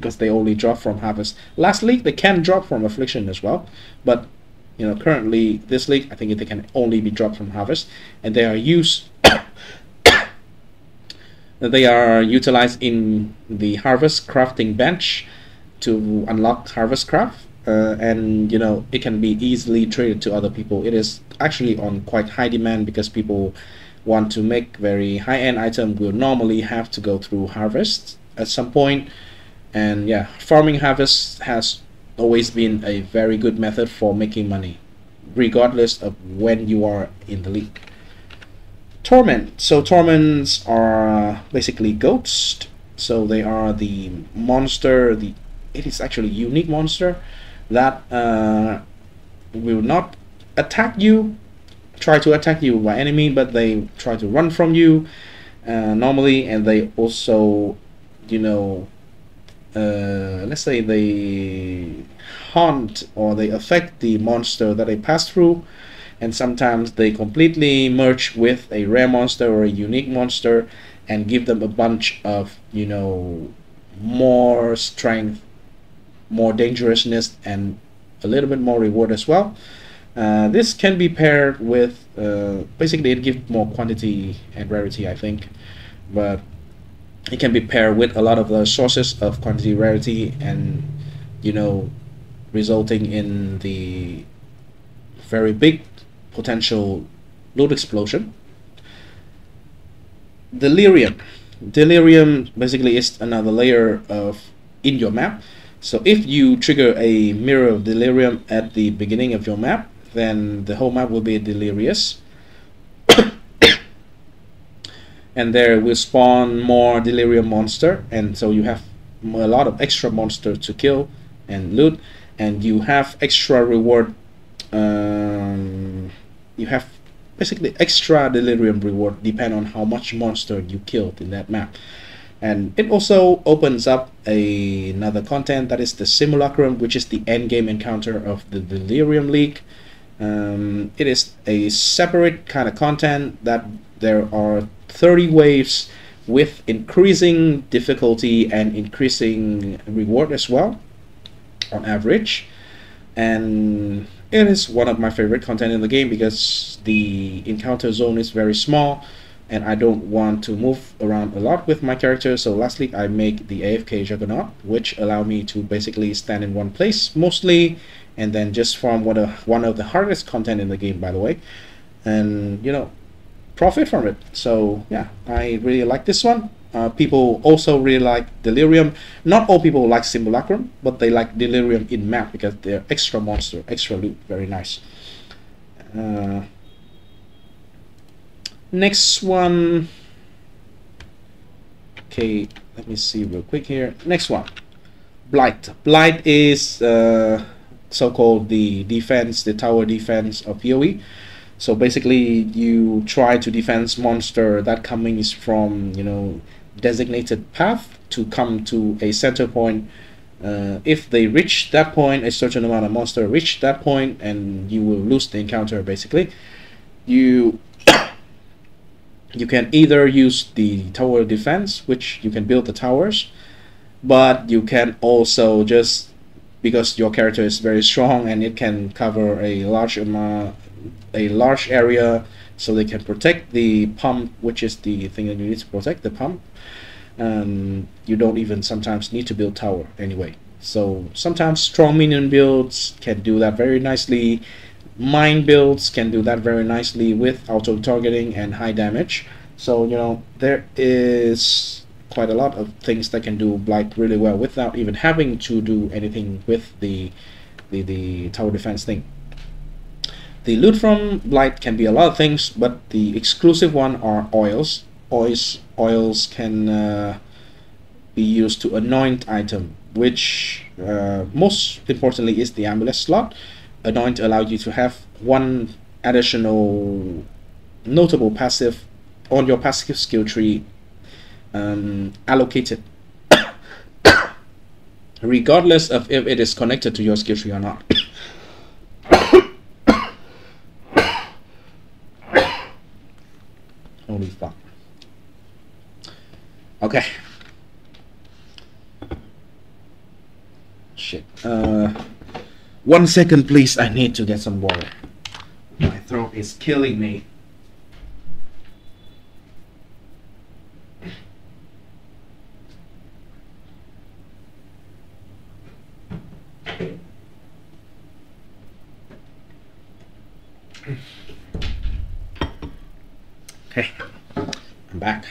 Because they only drop from harvest. Lastly, they can drop from affliction as well, but you know currently this league I think they can only be dropped from harvest and they are used *coughs* they are utilized in the harvest crafting bench to unlock harvest craft uh, and you know it can be easily traded to other people it is actually on quite high demand because people want to make very high-end item will normally have to go through harvest at some point and yeah farming harvest has always been a very good method for making money regardless of when you are in the league. Torment. So torments are basically ghosts so they are the monster the it is actually unique monster that uh, will not attack you try to attack you by enemy but they try to run from you uh, normally and they also you know uh, let's say they haunt or they affect the monster that they pass through and sometimes they completely merge with a rare monster or a unique monster and give them a bunch of you know more strength more dangerousness and a little bit more reward as well. Uh, this can be paired with uh, basically it gives more quantity and rarity I think. But it can be paired with a lot of the sources of quantity rarity and you know resulting in the very big potential loot explosion. Delirium. Delirium basically is another layer of in your map. So if you trigger a mirror of delirium at the beginning of your map then the whole map will be delirious and there will spawn more delirium monster. And so you have a lot of extra monsters to kill and loot, and you have extra reward. Um, you have basically extra delirium reward depend on how much monster you killed in that map. And it also opens up a, another content that is the simulacrum which is the end game encounter of the delirium league. Um, it is a separate kind of content that there are 30 waves with increasing difficulty and increasing reward as well on average. And it is one of my favorite content in the game because the encounter zone is very small and I don't want to move around a lot with my character. So lastly I make the AFK Juggernaut which allow me to basically stand in one place mostly and then just farm one of, one of the hardest content in the game by the way. And you know profit from it so yeah I really like this one uh, people also really like Delirium. Not all people like Simulacrum, but they like Delirium in map because they're extra monster, extra loot, very nice. Uh, next one. Okay, let me see real quick here. Next one, Blight. Blight is uh, so-called the defense, the tower defense of PoE. So basically, you try to defense monster that coming is from you know designated path to come to a center point. Uh, if they reach that point, a certain amount of monster reach that point, and you will lose the encounter. Basically, you *coughs* you can either use the tower defense, which you can build the towers, but you can also just because your character is very strong and it can cover a large amount, a large area so they can protect the pump which is the thing that you need to protect the pump. And you don't even sometimes need to build tower anyway. So sometimes strong minion builds can do that very nicely. Mine builds can do that very nicely with auto targeting and high damage. So you know there is quite a lot of things that can do blight really well without even having to do anything with the the, the tower defense thing the loot from Blight can be a lot of things, but the exclusive one are oils. Oils, oils can uh, be used to anoint item, which uh, most importantly is the amulet slot. Anoint allows you to have one additional notable passive on your passive skill tree um, allocated *coughs* regardless of if it is connected to your skill tree or not. Holy fuck. Okay. Shit. Uh, one second, please. I need to get some water. My throat is killing me. Okay, I'm back.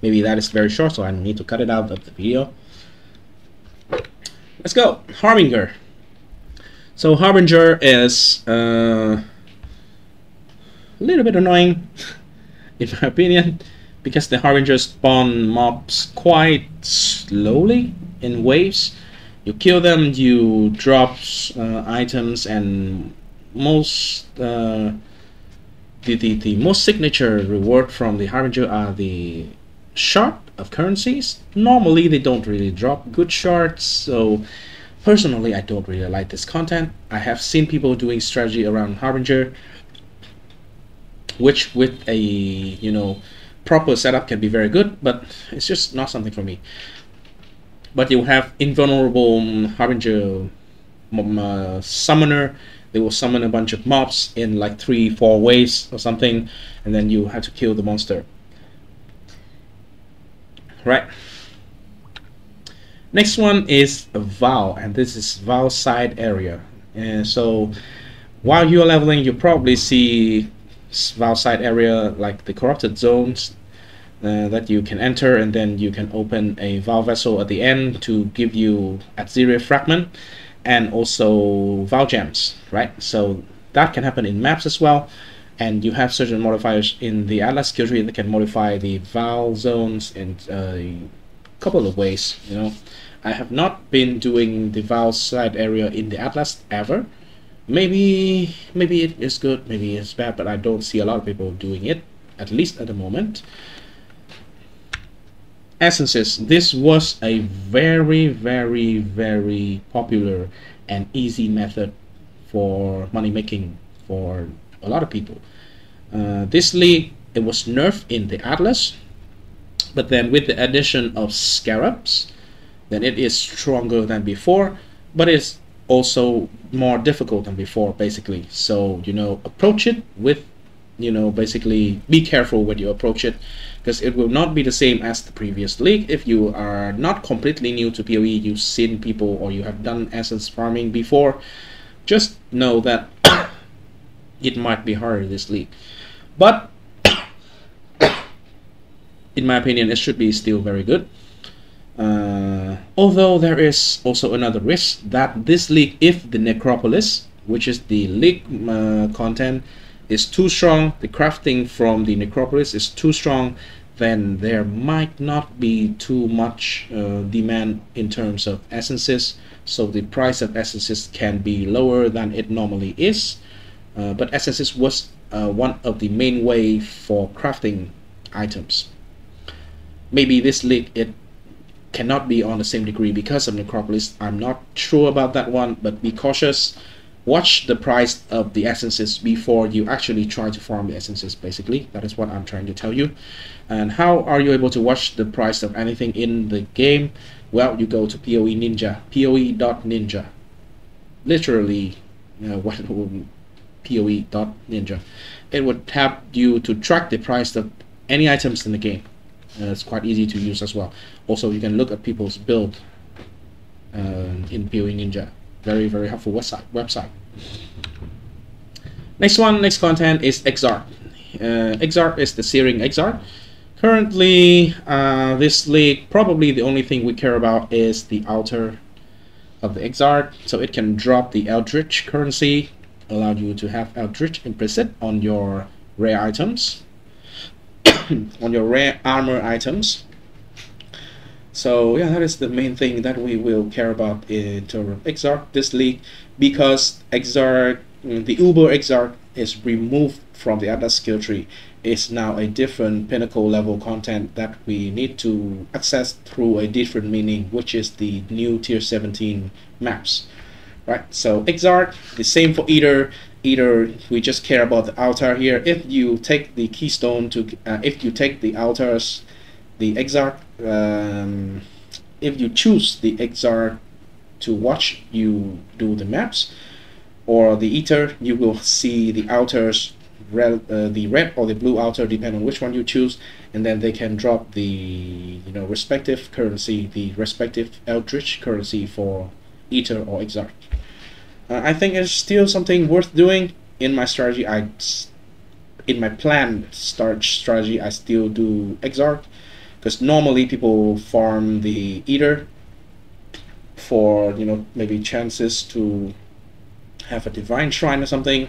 Maybe that is very short, so I need to cut it out of the video. Let's go. Harbinger. So Harbinger is uh, a little bit annoying, *laughs* in my opinion, because the Harbinger spawn mobs quite slowly in waves. You kill them, you drop uh, items, and most uh, the, the, the most signature reward from the Harbinger are the shard of currencies. Normally they don't really drop good shards, so personally I don't really like this content. I have seen people doing strategy around Harbinger, which with a you know proper setup can be very good, but it's just not something for me. But you have invulnerable Harbinger uh, summoner they will summon a bunch of mobs in like three, four waves or something, and then you have to kill the monster. Right. Next one is a Vaal, and this is Vaal side area. And so while you're leveling, you probably see Vaal side area like the corrupted zones uh, that you can enter, and then you can open a Vow vessel at the end to give you Atziri fragment and also Vaal gems, right? So that can happen in maps as well. And you have certain modifiers in the Atlas tree that can modify the Vaal zones in a couple of ways, you know. I have not been doing the Vaal side area in the Atlas ever. Maybe maybe it is good, maybe it's bad, but I don't see a lot of people doing it, at least at the moment. Essences. This was a very, very, very popular and easy method for money making for a lot of people. Uh, this league, it was nerfed in the Atlas, but then with the addition of Scarabs, then it is stronger than before, but it's also more difficult than before, basically. So, you know, approach it with, you know, basically be careful when you approach it, because it will not be the same as the previous league. If you are not completely new to PoE, you've seen people or you have done essence farming before, just know that *coughs* it might be harder this league. But *coughs* in my opinion, it should be still very good. Uh, although there is also another risk that this league, if the Necropolis, which is the league uh, content, is too strong, the crafting from the Necropolis is too strong, then there might not be too much uh, demand in terms of essences. So the price of essences can be lower than it normally is. Uh, but essences was uh, one of the main way for crafting items. Maybe this league it cannot be on the same degree because of Necropolis. I'm not sure about that one, but be cautious. Watch the price of the essences before you actually try to farm the essences, basically. That is what I'm trying to tell you. And how are you able to watch the price of anything in the game? Well, you go to PoE Ninja, poe.ninja. Literally, you know, *laughs* what poe.ninja. It would help you to track the price of any items in the game. Uh, it's quite easy to use as well. Also, you can look at people's build uh, in PoE Ninja. Very, very helpful website. website. Next one, next content is Exarch. Uh, Exarch is the Searing Exarch. Currently, uh, this league, probably the only thing we care about is the altar of the Exarch. So it can drop the Eldritch currency, allow you to have Eldritch implicit on your rare items. *coughs* on your rare armor items. So yeah, that is the main thing that we will care about in terms of Exarch this league because Exarch, the Uber Exarch is removed from the Atlas skill tree. It's now a different pinnacle level content that we need to access through a different meaning, which is the new tier 17 maps. Right, so Exarch, the same for Eater, either we just care about the altar here. If you take the keystone to, uh, if you take the altars, the exarch, um, if you choose the exarch to watch, you do the maps, or the eater, you will see the outers red, uh, the red or the blue outer depending on which one you choose, and then they can drop the you know respective currency, the respective eldritch currency for eater or exarch. Uh, I think it's still something worth doing in my strategy. I, in my planned start strategy, I still do Exarch because normally people farm the Eater for you know maybe chances to have a divine shrine or something.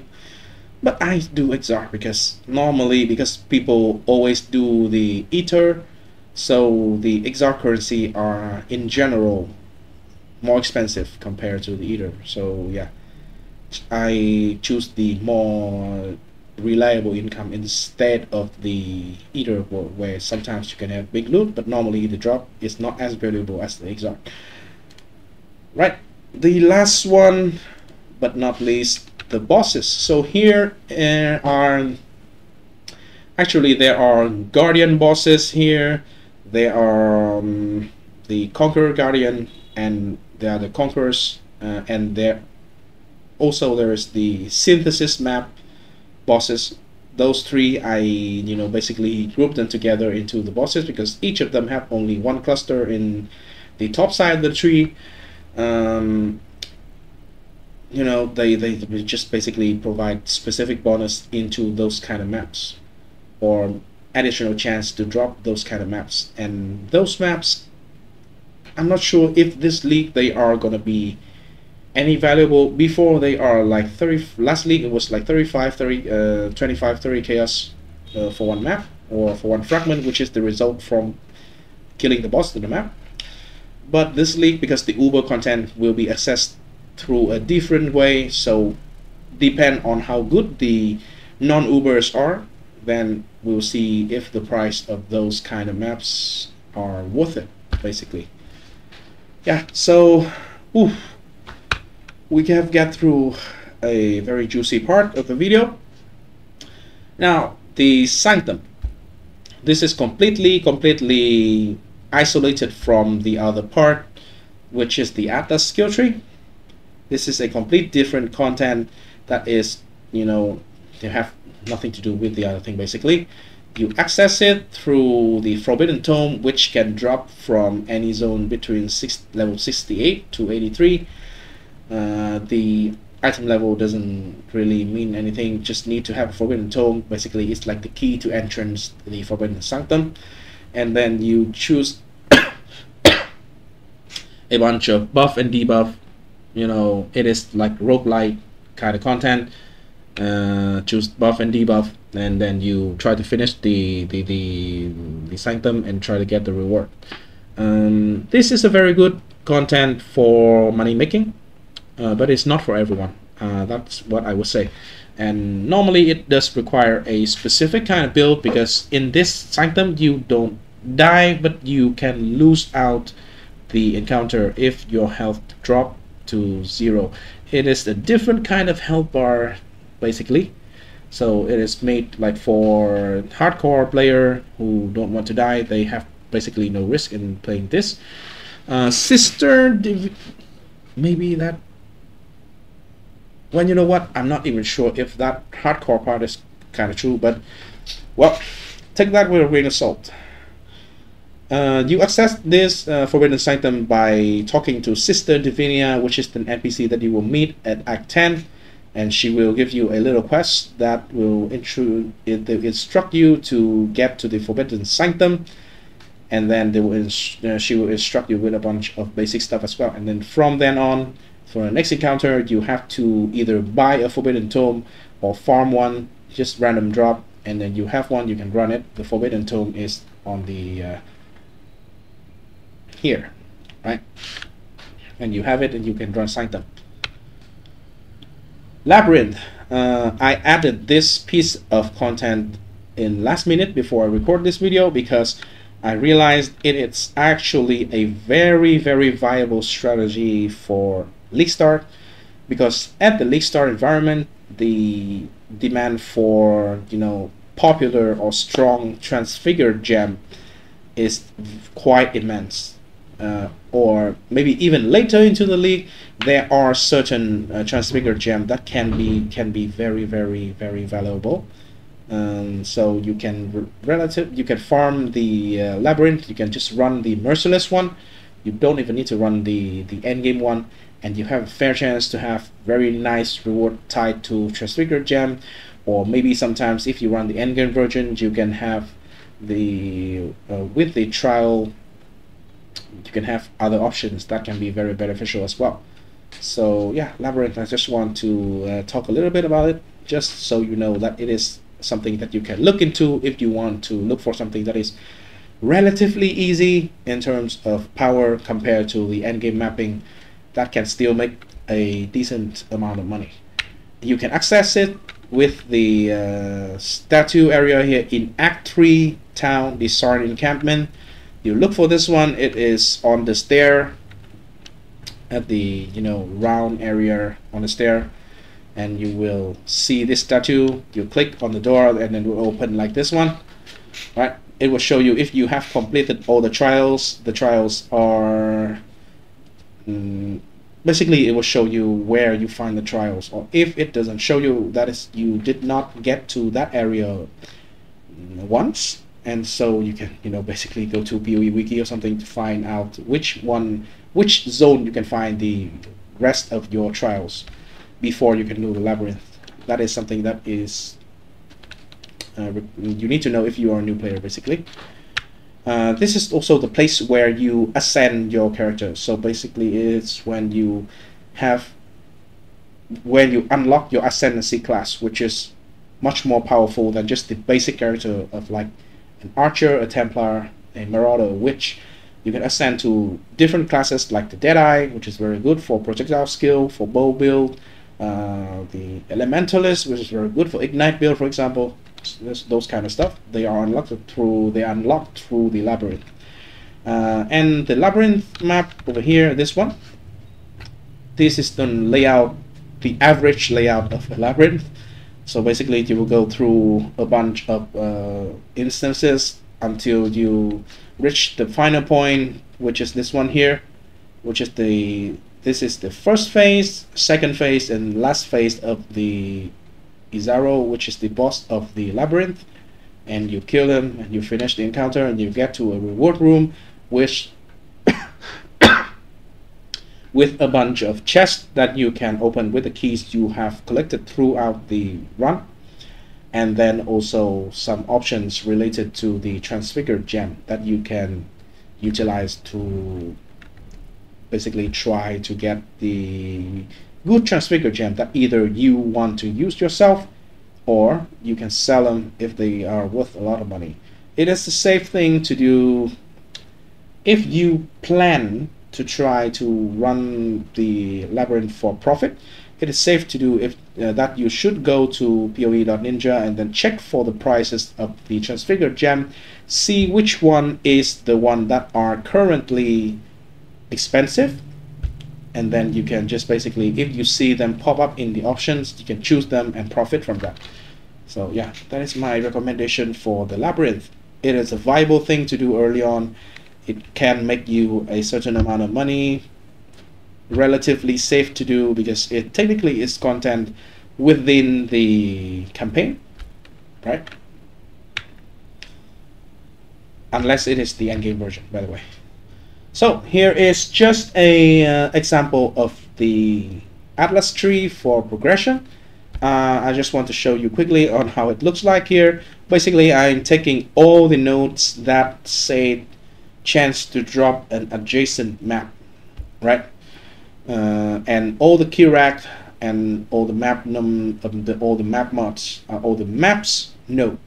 But I do Exarch because normally because people always do the Eater, so the Exarch currency are in general more expensive compared to the eater. So yeah, I choose the more reliable income instead of the eater where sometimes you can have big loot, but normally the drop is not as valuable as the exarch. Right, the last one, but not least, the bosses. So here uh, are actually there are guardian bosses here. There are um, the conqueror guardian and there are the conquerors uh, and there also there is the synthesis map bosses. Those three I you know basically group them together into the bosses because each of them have only one cluster in the top side of the tree. Um, you know they, they just basically provide specific bonus into those kind of maps or additional chance to drop those kind of maps. And those maps I'm not sure if this league they are gonna be any valuable before they are like 30 last league it was like 35 30 uh, 25 30 chaos uh, for one map or for one fragment which is the result from killing the boss in the map. But this league because the uber content will be accessed through a different way so depend on how good the non-ubers are then we'll see if the price of those kind of maps are worth it basically. Yeah so oof, we have got through a very juicy part of the video. Now the sanctum. This is completely completely isolated from the other part which is the atlas skill tree. This is a complete different content that is you know they have nothing to do with the other thing basically. You access it through the forbidden tome which can drop from any zone between six, level 68 to 83 uh, the item level doesn't really mean anything. Just need to have a forbidden tome basically it's like the key to entrance the forbidden sanctum. And then you choose *coughs* a bunch of buff and debuff. You know it is like roguelike kind of content. Uh, choose buff and debuff and then you try to finish the the, the, the sanctum and try to get the reward. Um, this is a very good content for money making uh, but it's not for everyone. Uh, that's what I would say. And normally it does require a specific kind of build because in this sanctum you don't die but you can lose out the encounter if your health drop to zero. It is a different kind of health bar basically. So it is made like for hardcore player who don't want to die they have basically no risk in playing this. Uh, sister maybe that well you know what I'm not even sure if that hardcore part is kind of true but well take that with a grain of salt uh, you access this uh, Forbidden Sanctum by talking to Sister Divinia, which is an NPC that you will meet at Act 10, and she will give you a little quest that will intru- instruct you to get to the Forbidden Sanctum, and then will uh, she will instruct you with a bunch of basic stuff as well. And then from then on, for the next encounter, you have to either buy a Forbidden Tome or farm one, just random drop, and then you have one, you can run it. The Forbidden Tome is on the uh, here, right? And you have it and you can run Sanctum. Labyrinth. Uh, I added this piece of content in last minute before I record this video because I realized it is actually a very very viable strategy for league start because at the league start environment the demand for you know popular or strong transfigured gem is quite immense uh, or maybe even later into the league, there are certain uh, transfigure gem that can be can be very very very valuable. Um, so you can relative you can farm the uh, labyrinth. You can just run the merciless one. You don't even need to run the the end game one, and you have a fair chance to have very nice reward tied to transfigure gem, or maybe sometimes if you run the end game version, you can have the uh, with the trial you can have other options that can be very beneficial as well. So yeah, Labyrinth, I just want to uh, talk a little bit about it, just so you know that it is something that you can look into if you want to look for something that is relatively easy in terms of power compared to the endgame mapping that can still make a decent amount of money. You can access it with the uh, statue area here in Act 3 town, the Sarn encampment. You look for this one it is on the stair at the you know round area on the stair and you will see this statue. You click on the door and then it will open like this one. Right it will show you if you have completed all the trials. The trials are mm, basically it will show you where you find the trials. Or if it doesn't show you that is you did not get to that area once. And so you can you know basically go to PoE wiki or something to find out which one which zone you can find the rest of your trials before you can do the labyrinth. That is something that is uh, you need to know if you are a new player basically uh, this is also the place where you ascend your character so basically it's when you have when you unlock your ascendancy class which is much more powerful than just the basic character of like an archer, a templar, a marauder, a witch. You can ascend to different classes like the Deadeye, which is very good for projectile skill, for bow build, uh, the Elementalist, which is very good for Ignite build, for example. This, those kind of stuff. They are unlocked through they unlocked through the labyrinth. Uh, and the labyrinth map over here, this one. This is the layout, the average layout of a labyrinth. So basically, you will go through a bunch of uh, instances until you reach the final point, which is this one here, which is the this is the first phase, second phase, and last phase of the Izaro, which is the boss of the labyrinth. And you kill him, and you finish the encounter, and you get to a reward room, which *coughs* with a bunch of chests that you can open with the keys you have collected throughout the run and then also some options related to the transfigured gem that you can utilize to basically try to get the good transfigured gem that either you want to use yourself or you can sell them if they are worth a lot of money. It is a safe thing to do if you plan to try to run the labyrinth for profit it is safe to do if uh, that you should go to poe.ninja and then check for the prices of the transfigured gem see which one is the one that are currently expensive and then you can just basically if you see them pop up in the options you can choose them and profit from that so yeah that is my recommendation for the labyrinth it is a viable thing to do early on it can make you a certain amount of money relatively safe to do because it technically is content within the campaign, right? Unless it is the endgame version, by the way. So here is just a uh, example of the atlas tree for progression. Uh, I just want to show you quickly on how it looks like here. Basically, I'm taking all the nodes that say chance to drop an adjacent map, right? uh, and all the Kirac and all the map num um, the, all the map mods uh, all the maps node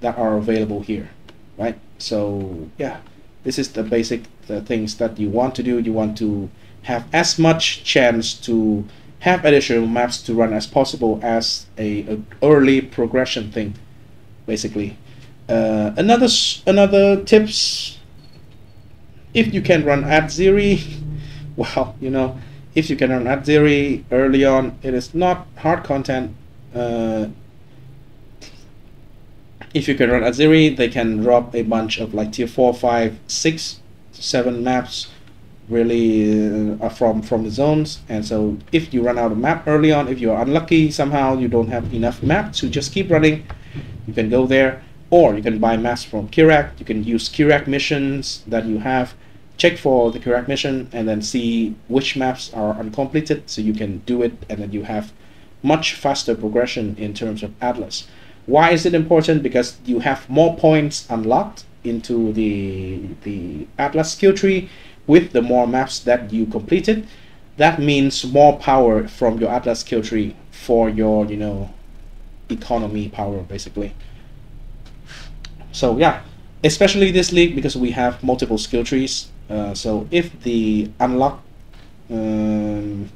that are available here right so yeah this is the basic the things that you want to do you want to have as much chance to have additional maps to run as possible as a, a early progression thing basically uh, another another tips if you can run Atziri *laughs* well, you know, if you can run Atziri early on, it is not hard content. Uh, if you can run Atziri, they can drop a bunch of like tier 4, 5, 6, 7 maps really uh, from from the zones and so if you run out of map early on if you're unlucky somehow you don't have enough map to just keep running you can go there or you can buy maps from Kirac you can use Kirac missions that you have check for the Kirac mission and then see which maps are uncompleted so you can do it and then you have much faster progression in terms of Atlas. Why is it important? Because you have more points unlocked into the, the Atlas skill tree with the more maps that you completed. That means more power from your Atlas skill tree for your, you know, economy power basically. So yeah, especially this league because we have multiple skill trees uh, so if the unlock um,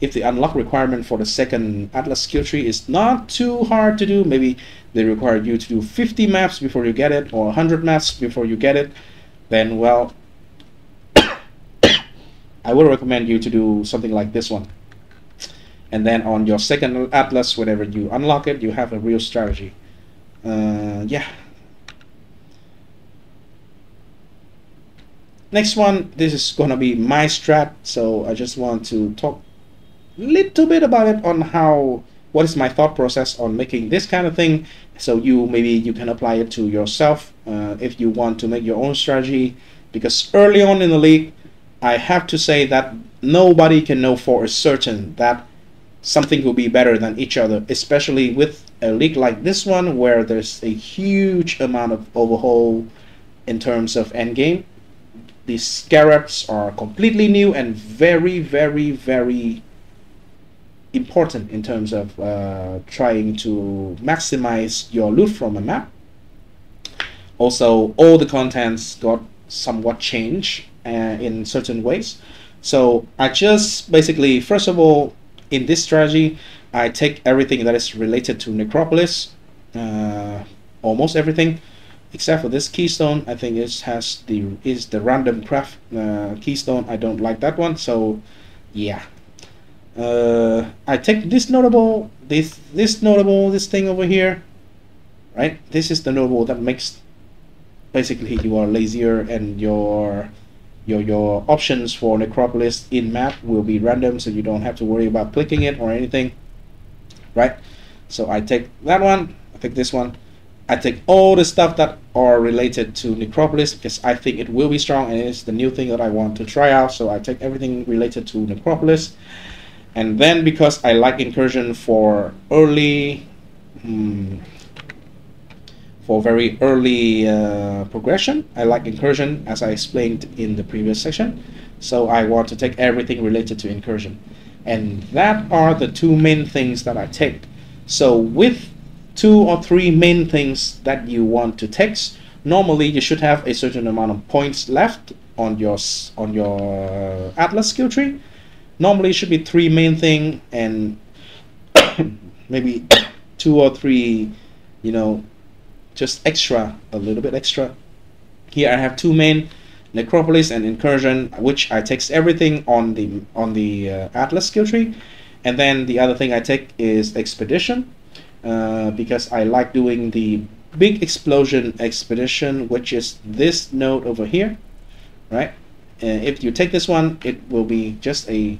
if the unlock requirement for the second Atlas skill tree is not too hard to do, maybe they require you to do 50 maps before you get it or 100 maps before you get it, then well, *coughs* I would recommend you to do something like this one. And then on your second Atlas, whenever you unlock it, you have a real strategy. Uh, yeah, next one this is gonna be my strat so I just want to talk little bit about it on how what is my thought process on making this kind of thing. So you maybe you can apply it to yourself uh, if you want to make your own strategy. Because early on in the league I have to say that nobody can know for a certain that something will be better than each other especially with a league like this one where there's a huge amount of overhaul in terms of endgame. These scarabs are completely new and very, very, very important in terms of uh, trying to maximize your loot from a map. Also, all the contents got somewhat change uh, in certain ways. So I just basically, first of all, in this strategy, I take everything that is related to Necropolis, uh, almost everything, except for this keystone. I think it has the is the random craft uh, keystone. I don't like that one. So yeah, uh, I take this notable, this this notable, this thing over here, right? This is the notable that makes basically you are lazier and your your your options for Necropolis in map will be random, so you don't have to worry about clicking it or anything, right? So I take that one, I take this one, I take all the stuff that are related to Necropolis because I think it will be strong and it's the new thing that I want to try out. So I take everything related to Necropolis, and then because I like incursion for early. Hmm, for very early uh, progression. I like incursion as I explained in the previous section. So I want to take everything related to incursion. And that are the two main things that I take. So with two or three main things that you want to take, normally you should have a certain amount of points left on your on your Atlas skill tree. Normally it should be three main thing and *coughs* maybe *coughs* two or three, you know, just extra, a little bit extra. Here I have two main, Necropolis and Incursion, which I text everything on the on the uh, Atlas skill tree, and then the other thing I take is Expedition, uh, because I like doing the big explosion expedition, which is this node over here, right? Uh, if you take this one, it will be just a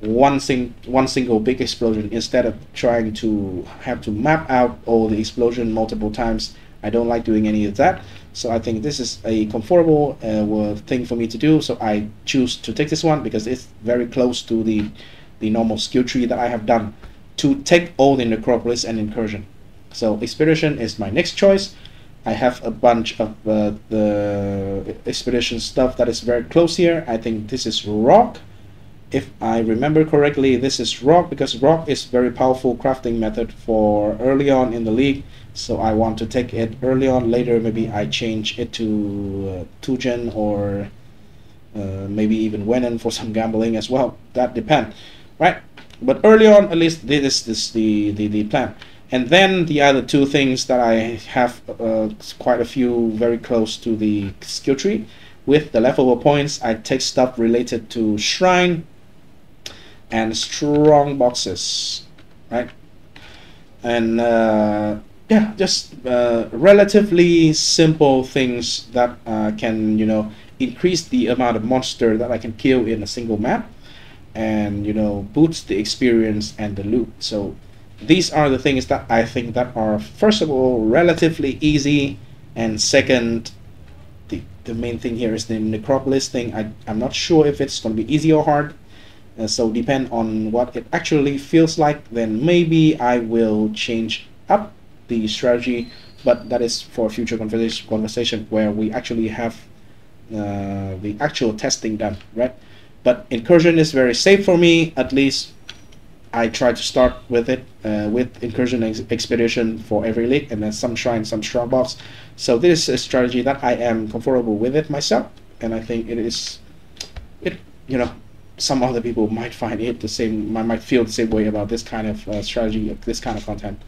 one sing one single big explosion instead of trying to have to map out all the explosion multiple times. I don't like doing any of that. So I think this is a comfortable uh, thing for me to do. So I choose to take this one because it's very close to the the normal skill tree that I have done to take all the necropolis and incursion. So expedition is my next choice. I have a bunch of uh, the expedition stuff that is very close here. I think this is Rog if I remember correctly, this is Rog because Rog is very powerful crafting method for early on in the league. So I want to take it early on. Later, maybe I change it to uh, Tujen or uh, maybe even Gwennen for *laughs* some gambling as well. That depends, right? But early on, at least this is the, the the plan. And then the other two things that I have uh, quite a few very close to the skill tree. With the leftover points, I take stuff related to Shrine, and strong boxes, right? And uh, yeah, just uh, relatively simple things that uh, can, you know, increase the amount of monster that I can kill in a single map and, you know, boost the experience and the loot. So these are the things that I think that are, first of all, relatively easy and second, the, the main thing here is the necropolis thing. I, I'm not sure if it's going to be easy or hard uh, so depend on what it actually feels like, then maybe I will change up the strategy, but that is for future conversation, conversation where we actually have uh, the actual testing done, right? But incursion is very safe for me, at least I try to start with it uh, with incursion ex expedition for every league and then some shrine, some strong box. So this is a strategy that I am comfortable with it myself, and I think it is, it you know, some other people might find it the same, might feel the same way about this kind of uh, strategy, this kind of content.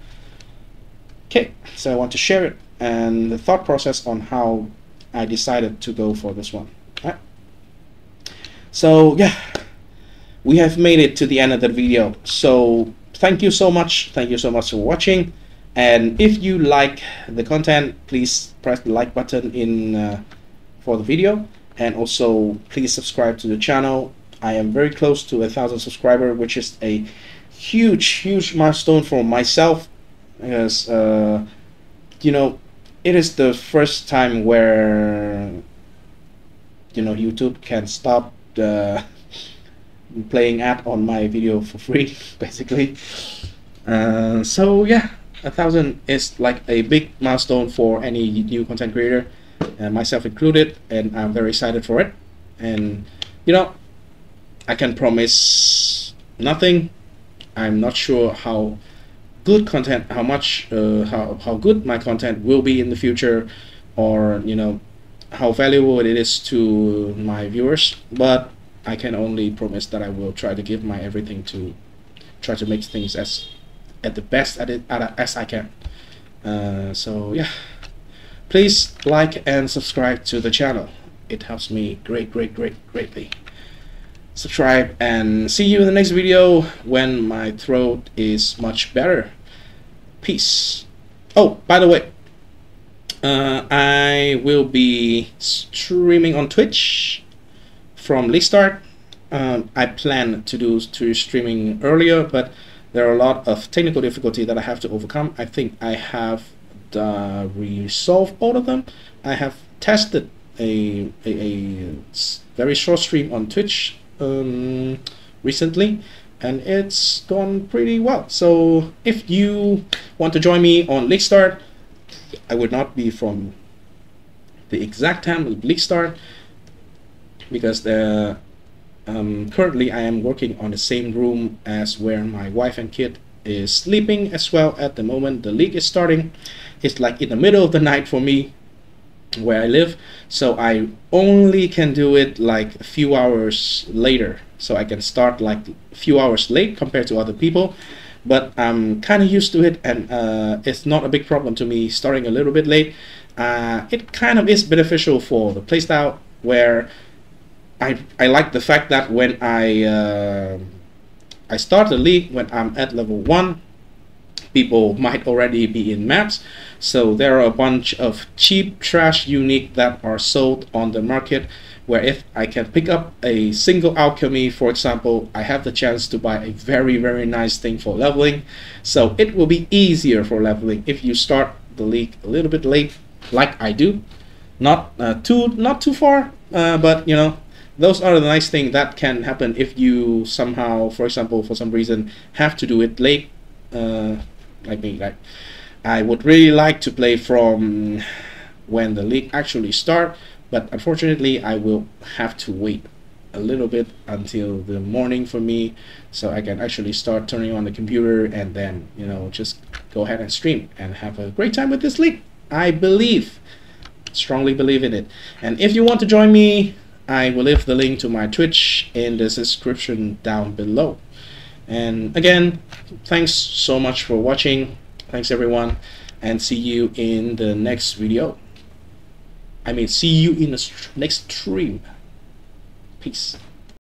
Okay, so I want to share it and the thought process on how I decided to go for this one. Right. So yeah, we have made it to the end of the video. So thank you so much. Thank you so much for watching. And if you like the content, please press the like button in uh, for the video. And also please subscribe to the channel I am very close to a thousand subscriber, which is a huge, huge milestone for myself because uh, you know it is the first time where you know YouTube can stop the playing ad on my video for free, *laughs* basically. Uh, so yeah, a thousand is like a big milestone for any new content creator, uh, myself included, and I'm very excited for it. And you know, I can promise nothing. I'm not sure how good content, how much, uh, how how good my content will be in the future, or you know, how valuable it is to my viewers, but I can only promise that I will try to give my everything to try to make things as at the best at it as I can. Uh, so yeah, please like and subscribe to the channel. It helps me great, great, great, greatly. Subscribe and see you in the next video when my throat is much better. Peace. Oh, by the way, uh, I will be streaming on Twitch from League Start. Um, I plan to do to streaming earlier, but there are a lot of technical difficulty that I have to overcome. I think I have uh, resolved all of them. I have tested a, a, a very short stream on Twitch um, recently and it's gone pretty well. So if you want to join me on League Start, I would not be from the exact time of League Start because the um, currently I am working on the same room as where my wife and kid is sleeping as well at the moment. The league is starting. It's like in the middle of the night for me where I live. So I only can do it like a few hours later. So I can start like a few hours late compared to other people. But I'm kind of used to it and uh, it's not a big problem to me starting a little bit late. Uh, it kind of is beneficial for the playstyle where I, I like the fact that when I uh, I start the league when I'm at level 1 people might already be in maps so there are a bunch of cheap trash unique that are sold on the market where if I can pick up a single alchemy, for example, I have the chance to buy a very, very nice thing for leveling. So it will be easier for leveling if you start the league a little bit late, like I do. Not uh, too, not too far, uh, but you know, those are the nice things that can happen if you somehow, for example, for some reason, have to do it late, uh, like me. Like, I would really like to play from when the league actually start but unfortunately I will have to wait a little bit until the morning for me so I can actually start turning on the computer and then you know just go ahead and stream and have a great time with this league I believe strongly believe in it and if you want to join me I will leave the link to my Twitch in the description down below and again thanks so much for watching thanks everyone and see you in the next video I mean, see you in the next stream. Peace.